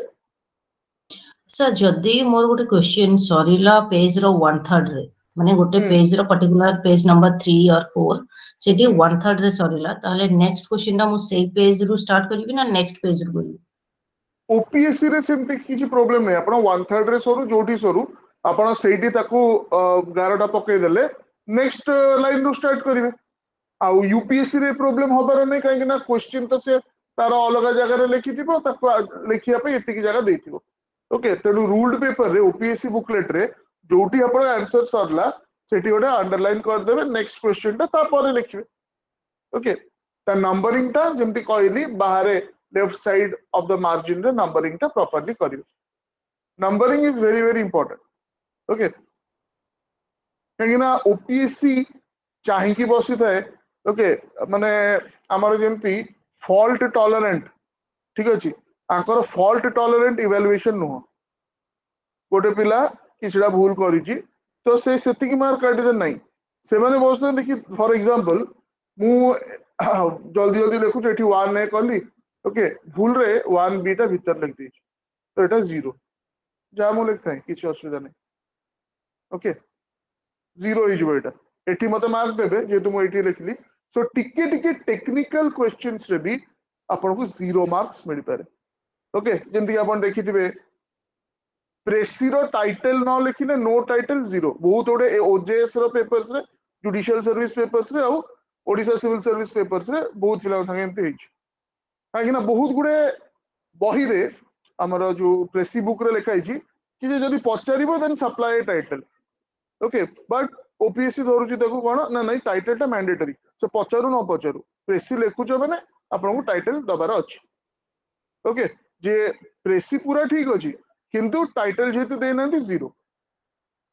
ସାର୍ ଯଦି ମୋର ଗୋଟେ କ୍ୱେଶ୍ଚିନ୍ ସରିଲା ପେଜ୍ ର ୱାନ୍ ଥାର୍ଡ ରେ ମାନେ ଗୋଟେ ପେଜ୍ ର particular page number three or four ସେଠି ୱାନ୍ ଥାର୍ଡ ରେ ସରିଲା ତାହେଲେ ନେକ୍ସଟ କ୍ୱେଶ୍ଚିନ୍ ଟା ମୁଁ ସେଇ ପେଜ୍ ରୁ ଷ୍ଟାର୍ଟ କରିବି ନା ନେକ୍ସଟ ପେଜ୍ ରୁ କରିବି ଓପିଏସସି ରେ ସେମିତି କିଛି ପ୍ରୋବ୍ଲେମ୍ ନାହିଁ ଆପଣ ୱାନ୍ ଥାର୍ଡ ରେ ସରୁ ଯୋଉଠି ସରୁ ଆପଣ ସେଇଠି ତାକୁ ଗାରଟା ପକେଇ ଦେଲେ ନେକ୍ସଟ ଲାଇନ୍ ରୁ ଷ୍ଟାର୍ଟ କରିବେ ଆଉ ୟୁପିଏସସି ରେ ପ୍ରୋବ୍ଲେମ୍ ହବାର ନାହିଁ କାହିଁକି ନା କ୍ୱେଶ୍ଚିନ୍ ତ ସେ ତାର ଅଲଗା ଜାଗାରେ ଲେଖିଥିବ ତାକୁ ଲେଖିବା ପାଇଁ ଏତିକି ଜାଗା ଦେଇଥିବ ओके तेणु रूल्ड पेपर रे ओपीएससी बुकलेट रे जोटी आप आंसर सरला से गोटे अंडरलैन करदे नेक्स्ट क्वेश्चन टापर लिखे ओके नंबरिंग टा जमी कहली बाहर left side of the margin numbering टा प्रपरली कर numbering is very very important okay कहीं ओपीएससी चाहिए बसि थाए ओके मानने आमर जमी फल्ट टलरेन्ट ठीक अच्छे ତାଙ୍କର ଫଲ୍ଟ ଟଲରେଣ୍ଟ ଇଭାଲୁଏସନ ନୁହଁ ଗୋଟେ ପିଲା କିଛିଟା ଭୁଲ କରିଛି ତ ସେ ସେତିକି ମାର୍କ କାଟିଦେଲେ ନାହିଁ ସେମାନେ ବସୁଛନ୍ତି କି ଫର ଏକ୍ସାମ୍ପଲ ମୁଁ ଜଲ୍ଦି ଜଲ୍ଦି ଲେଖୁଛି ଏଠି ୱାନ୍ ଏ କଲି ଓକେ ଭୁଲରେ ୱାନ୍ ବିଟା ଭିତରେ ଲେଖିଦେଇଛି ତ ଏଟା ଜିରୋ ଯାହା ମୁଁ ଲେଖିଥାଏ କିଛି ଅସୁବିଧା ନାହିଁ ଓକେ ଜିରୋ ହେଇଯିବ ଏଇଟା ଏଠି ମତେ ମାର୍କ ଦେବେ ଯେହେତୁ ମୁଁ ଏଇଠି ଲେଖିଲି ସୋ ଟିକେ ଟିକେ ଟେକ୍ନିକାଲ କ୍ୱେଶ୍ଚିନ୍ସରେ ବି ଆପଣଙ୍କୁ ଜିରୋ ମାର୍କସ ମିଳିପାରେ ओके जमी देखी थे प्रेसी टाइटल न लिखने नो टाइटल जीरो बहुत गुडे OJS papers judicial service papers Odisha civil service papers बहुत पिलाे कहीं हाँ बहुत गुड़े बहरे आमर जो प्रेसी बुक लिखाई कि जो पचार supply title okay but OPSC धरू कौन ना ना टाइटल टा मैंडेटरी से पचारू न पचारू प्रेसी लिखुच मैंने आपको टाइटल दबार अच्छे ओके जे प्रेसी पूरा ठीक अच्छे किंतु टाइटल जेहतु देना जीरो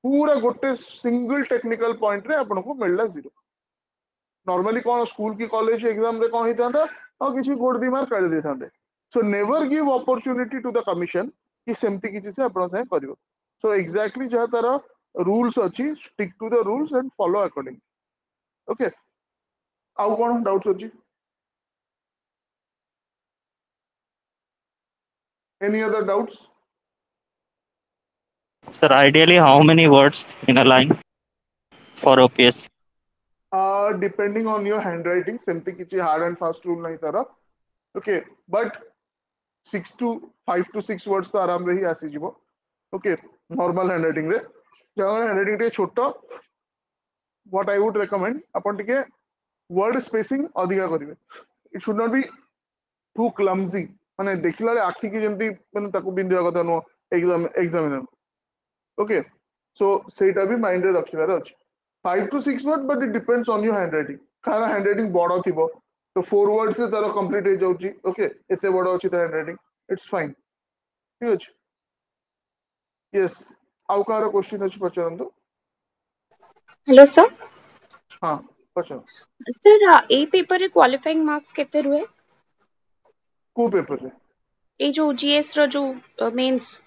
पूरा गोटे सिंगल टेक्निकल पॉइंट रे आपन को मिलला जीरो नॉर्मली कौन स्कूल की कॉलेज एग्जाम रे कौन ही था ना और किसी गोड़ दिमाग कर दे था so never give opportunity to the commission कि सेमती किसी से अपना सही करियो सो एग्जैक्टली जहाँ तरह रूल्स अच्छी stick to the rules and follow according okay आउ कौन डाउट्स अच्छी Any other doubts? Sir, ideally, how many words in a line for OPS? Uh, depending on your handwriting, something kichi hard and fast rule nahi tara. Okay, but 6 to 5 to 6 words to aram rehi jibo Okay, normal handwriting re. जहाँ handwriting टे छोट what i would recommend apan टिके word spacing adhika karibe it should not be too clumsy ମାନେ ଦେଖିଲା ବେଳେ ଆଖିକି ଯେମିତି ମାନେ ତାକୁ ବିନ୍ଧିବା କଥା ନୁହଁ ଏକ୍ସାମ ଏକ୍ସାମିନର ଓକେ ସୋ ସେଇଟା ବି ମାଇଣ୍ଡରେ ରଖିବାର ଅଛି five to six word but it depends on you hand writing କାହାର ହ୍ୟାଣ୍ଡ ରାଇଟିଂ ବଡ଼ ଥିବ ତ ଫୋର୍ ୱାର୍ଡସରେ ତାର କମ୍ପ୍ଲିଟ୍ ହେଇଯାଉଛି ଓକେ ଏତେ ବଡ଼ ଅଛି ତା ହ୍ୟାଣ୍ଡ ରାଇଟିଂ ଇଟ୍ସ ଫାଇନ୍ ଠିକ୍ ଅଛି ୟେସ୍ ଆଉ କାହାର କ୍ୱେଶ୍ଚିନ୍ ଅଛି ପଚାରନ୍ତୁ ହ୍ୟାଲୋ ସାର୍ ହଁ ପଚାର ସାର୍ ଏଇ ପେପରରେ କ୍ୱାଲିଫାଇଂ ମାର୍କସ୍ କେତେ ରୁହେ କୋଉ ପେପରରେ ଏଇ ଯୋଉ GS ର ଯୋଉ ମେନ୍ସ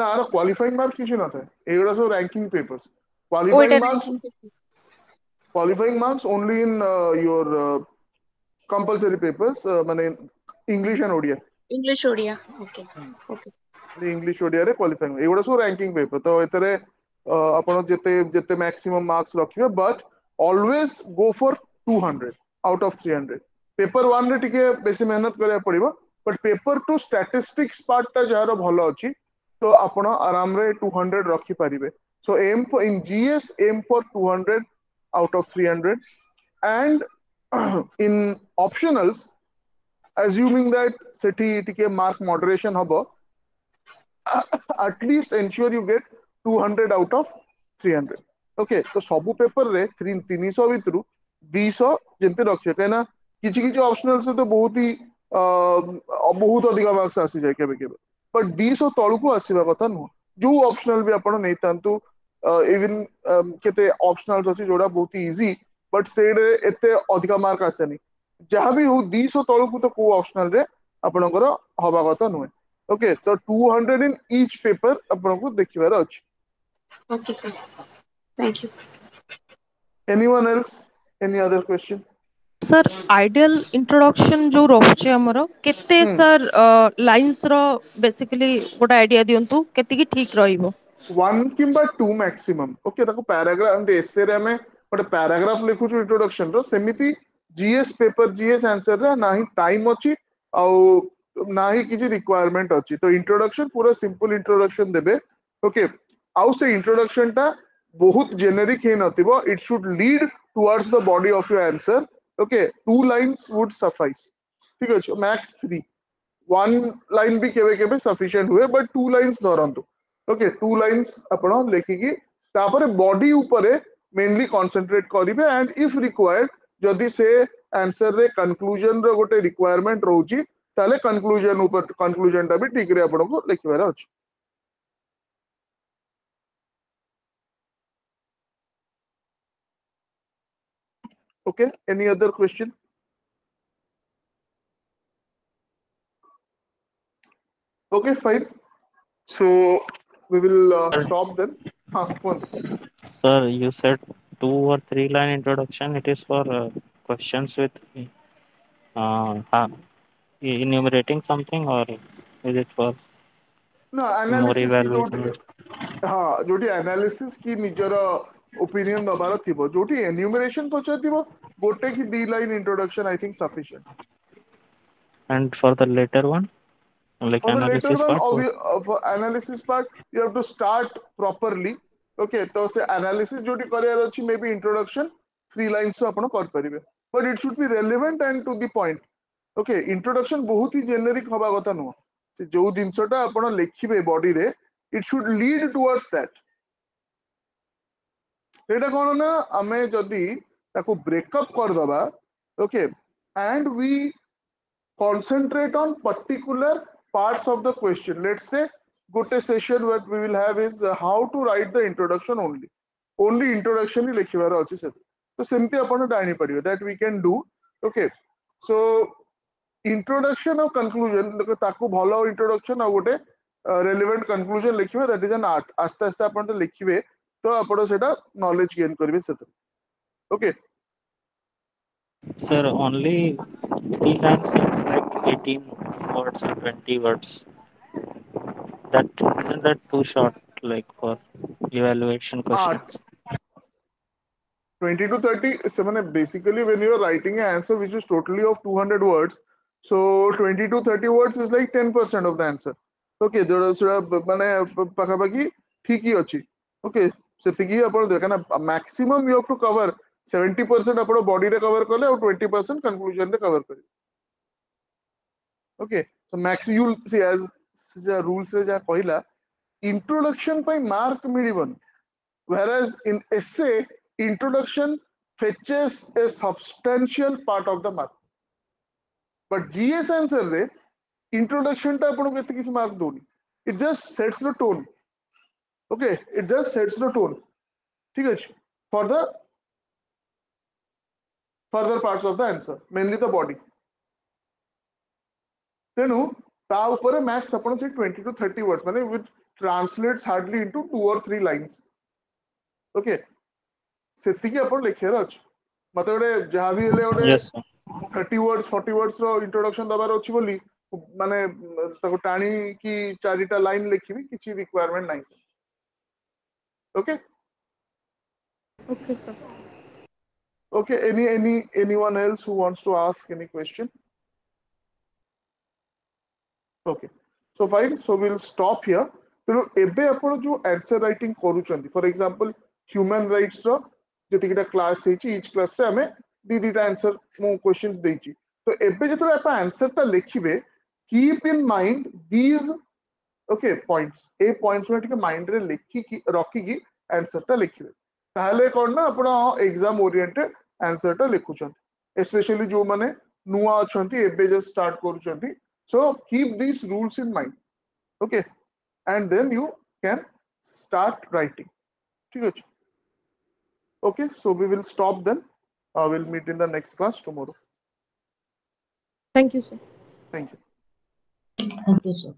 ନା ଆର କ୍ୱାଲିଫାଇଂ ମାର୍କ କିଛି ନଥାଏ ଏଗୁଡା ସବୁ ranking papers qualifying marks qualifying marks only in your compulsory papers ମାନେ English and Odia English Odia okay okay English ଓଡ଼ିଆରେ କ୍ୱାଲିଫାଇଂ ଏଗୁଡା ସବୁ ରାଙ୍କିଂ ପେପର ତ ଏଥିରେ ଆପଣ ଯେତେ ଯେତେ ମ୍ୟାକ୍ସିମମ୍ ମାର୍କସ ରଖିବେ but always go for 200 out of 300 paper ରେ ଟିକେ ବେଶୀ ମେହନତ କରିବାକୁ ପଡିବ ବଟ୍ ପେପର ଟୁ ଷ୍ଟାଟିଷ୍ଟିକ୍ସ ପାର୍ଟଟା ଯାହାର ଭଲ ଅଛି ତ ଆପଣ ଆରାମରେ ଟୁ ହଣ୍ଡ୍ରେଡ୍ ରଖିପାରିବେ so M in GS aim for two hundred out of three hundred and in optionals assuming that city TK mark moderation hobo, at least ensure you get 200 out of 300. Okay, so sabu paper re 300 300 vitru 200 jemti rakhche kaina কিছু কিছু ଅପସନାଲ୍ସ ତ ବହୁତ ହି ବହୁତ ଅଧିକ marks ଆସିଯାଏ କେବେ କେବେ but ଦୁଇଶହ ତଳକୁ ଆସିବା କଥା ନୁହଁ ଯୋଉ ଅପସନାଲ ବି ଆପଣ ନେଇଥାନ୍ତୁ ଇଭିନ୍ କେତେ ଅପସନାଲ୍ସ ଅଛି ଯୋଉଟା ବହୁତ ଇଜି ବଟ୍ ସେଇରେ ଏତେ ଅଧିକା ମାର୍କ ଆସେନି ଯାହା ବି ହଉ ଦୁଇଶହ ତଳକୁ ତ କୋଉ ଅପସନାଲରେ ଆପଣଙ୍କର ହବା କଥା ନୁହେଁ ଓକେ ତ two hundred in each paper ଆପଣଙ୍କୁ ଦେଖିବାର ଅଛି okay sir thank you anyone else any other question sir ideal introduction ଯୋଉ ରହୁଛି ଆମର କେତେ ସାର୍ ଲାଇନ୍ସର ବେସିକାଲି ଗୋଟେ ଆଇଡିଆ ଦିଅନ୍ତୁ କେତିକି ଠିକ୍ ରହିବ ୱାନ୍ କିମ୍ବା ଟୁ ମ୍ୟାକ୍ସିମମ୍ ଓକେ ତାକୁ ପାରାଗ୍ରାଫ ଏମିତି ଏସେରେ ଆମେ ଗୋଟେ ପାରାଗ୍ରାଫ ଲେଖୁଛୁ ଇଣ୍ଟ୍ରୋଡକ୍ସନର ସେମିତି ଜିଏସ୍ ପେପର ଜିଏସ୍ ଆନ୍ସରରେ ନା ହିଁ ଟାଇମ୍ ଅଛି ଆଉ ନା ହିଁ କିଛି ରିକ୍ୱାରମେଣ୍ଟ ଅଛି ତ ଇଣ୍ଟ୍ରୋଡକ୍ସନ ପୁରା ସିମ୍ପଲ ଇଣ୍ଟ୍ରୋଡକ୍ସନ ଦେବେ ଓକେ ଆଉ ସେ ଇଣ୍ଟ୍ରୋଡକ୍ସନଟା ବହୁତ ଜେନେରିକ୍ ହେଇନଥିବ it should lead towards the body of you answer okay two lines would suffice ठीक अछि मैक्स 3 वन लाइन भी केबे केबे सफिशिएंट हुए बट टू लाइंस धरंतु ओके टू लाइंस अपन लेखि कि बॉडी ऊपर मेनली कंसंट्रेट करिवे एंड इफ रिक्वायर्ड जदी से आंसर रे कंक्लूजन रो गोटे रिक्वायरमेंट रहउ ताले कंक्लूजन ऊपर कंक्लूजन टा भी ठीक रे अपन को लिखिवे रहउ Okay, any other question? Okay, fine. So we will uh, stop then. Huh, Sir, you said two or three line introduction. It is for uh, questions with uh, uh, enumerating something or is it for no analysis more evaluation? ଯୋଉଠି analysis Ki ନିଜର opinion दबार थिबो जोटी enumeration पचर थिबो गोटे की दी line introduction I think sufficient and for the latter one like analysis part of analysis part you have to start properly okay तो से एनालिसिस जोटी करियर अछि maybe introduction three lines so अपन कर परिबे but it should be relevant and to the point okay introduction बहुत ही generic होबा गता नो जो जिनसटा अपन लेखिबे बॉडी रे it should lead towards that सेटा कौन ना आम जदि ब्रेकअप करदे okay and we concentrate on particular parts of the question let's say गोटे session what we will have is how to write the introduction only only introduction ही लिखिवार अछि से तो सेमती अपन डाइनी पड़िवे that we can do okay so introduction और conclusion ताकू भलो इंट्रोडक्शन और गोटे रेलिवेंट कंक्लूजन लिखिवे दैट इज एन आर्ट आस्ते आस्ते अपन लिखिवे तो ତ ଆପଣ ସେଇଟା ନଲେଜ ଗେନ୍ କରିବେ ସେଥିରେ okay sir only freelance is like 18 words or 20 words that isn't that too short like for evaluation questions ah, 20 to 30 so basically when you are writing an answer which is totally of 200 words so 20 to 30 words is like 10% of the answer okay जोड़ा पाखापाखी ठीक ही अच्छी okay ସେ ତିକି ଆପଣ ଦେବେ କାହିଁକିନା maximum you have to cover seventy percent ଆପଣ ବଡିରେ କଭର କଲେ ଆଉ ଟ୍ୱେଣ୍ଟି ପରସେଣ୍ଟ କନକ୍ଲୁଜନରେ କଭର କରିବେ okay max you see as ଯାହା ରୁଲ୍ସରେ ଯାହା କହିଲା ଇଣ୍ଟ୍ରୋଡକ୍ସନ ପାଇଁ ମାର୍କ ମିଳିବନି whereas in essay introduction fetches a substantial part of the mark but gs answer re introduction ta apanku ethi kisi mark doni it just sets the tone okay it just sets the tone ঠিক আছে for the further parts of the answer mainly the body তেনু তা উপরে ম্যাথস আপন 20 to 30 words মানে which translates hardly into two or three lines okay সে ঠিক আপনে লিখি রাচ মানে যো ভিলে ওরে यस স্যার 30 ওয়ার্ড 40 ওয়ার্ডস র ইন্ট্রোডাকশন দবার ওছি বলি মানে তো টানি কি চারিটা লাইন লিখিবি কিছি রিকোয়ারমেন্ট নাই sir okay okay sir okay any any anyone else who wants to ask any question okay so fine so we'll stop here तेणु एवं आप जो आंसर रईट कर फर एक्जामपल ह्यूमान रईट्स रेतीकटा क्लास इच क्लास दी दीटा answer मुझे question देखिए तो एवं जो आप आंसर टाइम लिखे keep in mind these okay points A points गुड़ा टिके माइंड रे लिखिकी रखिकी आंसर टा लिखिबे ताहले कोन ना आपण एग्जाम ओरिएंटेड आंसर टा लिखुचंती स्पेशली जो माने नुआ अछंती एबे just start करूचंती so keep this rules in mind okay and then you can start writing ठीक अछि okay so we will stop then I will meet in the next class tomorrow thank you sir thank you thank you sir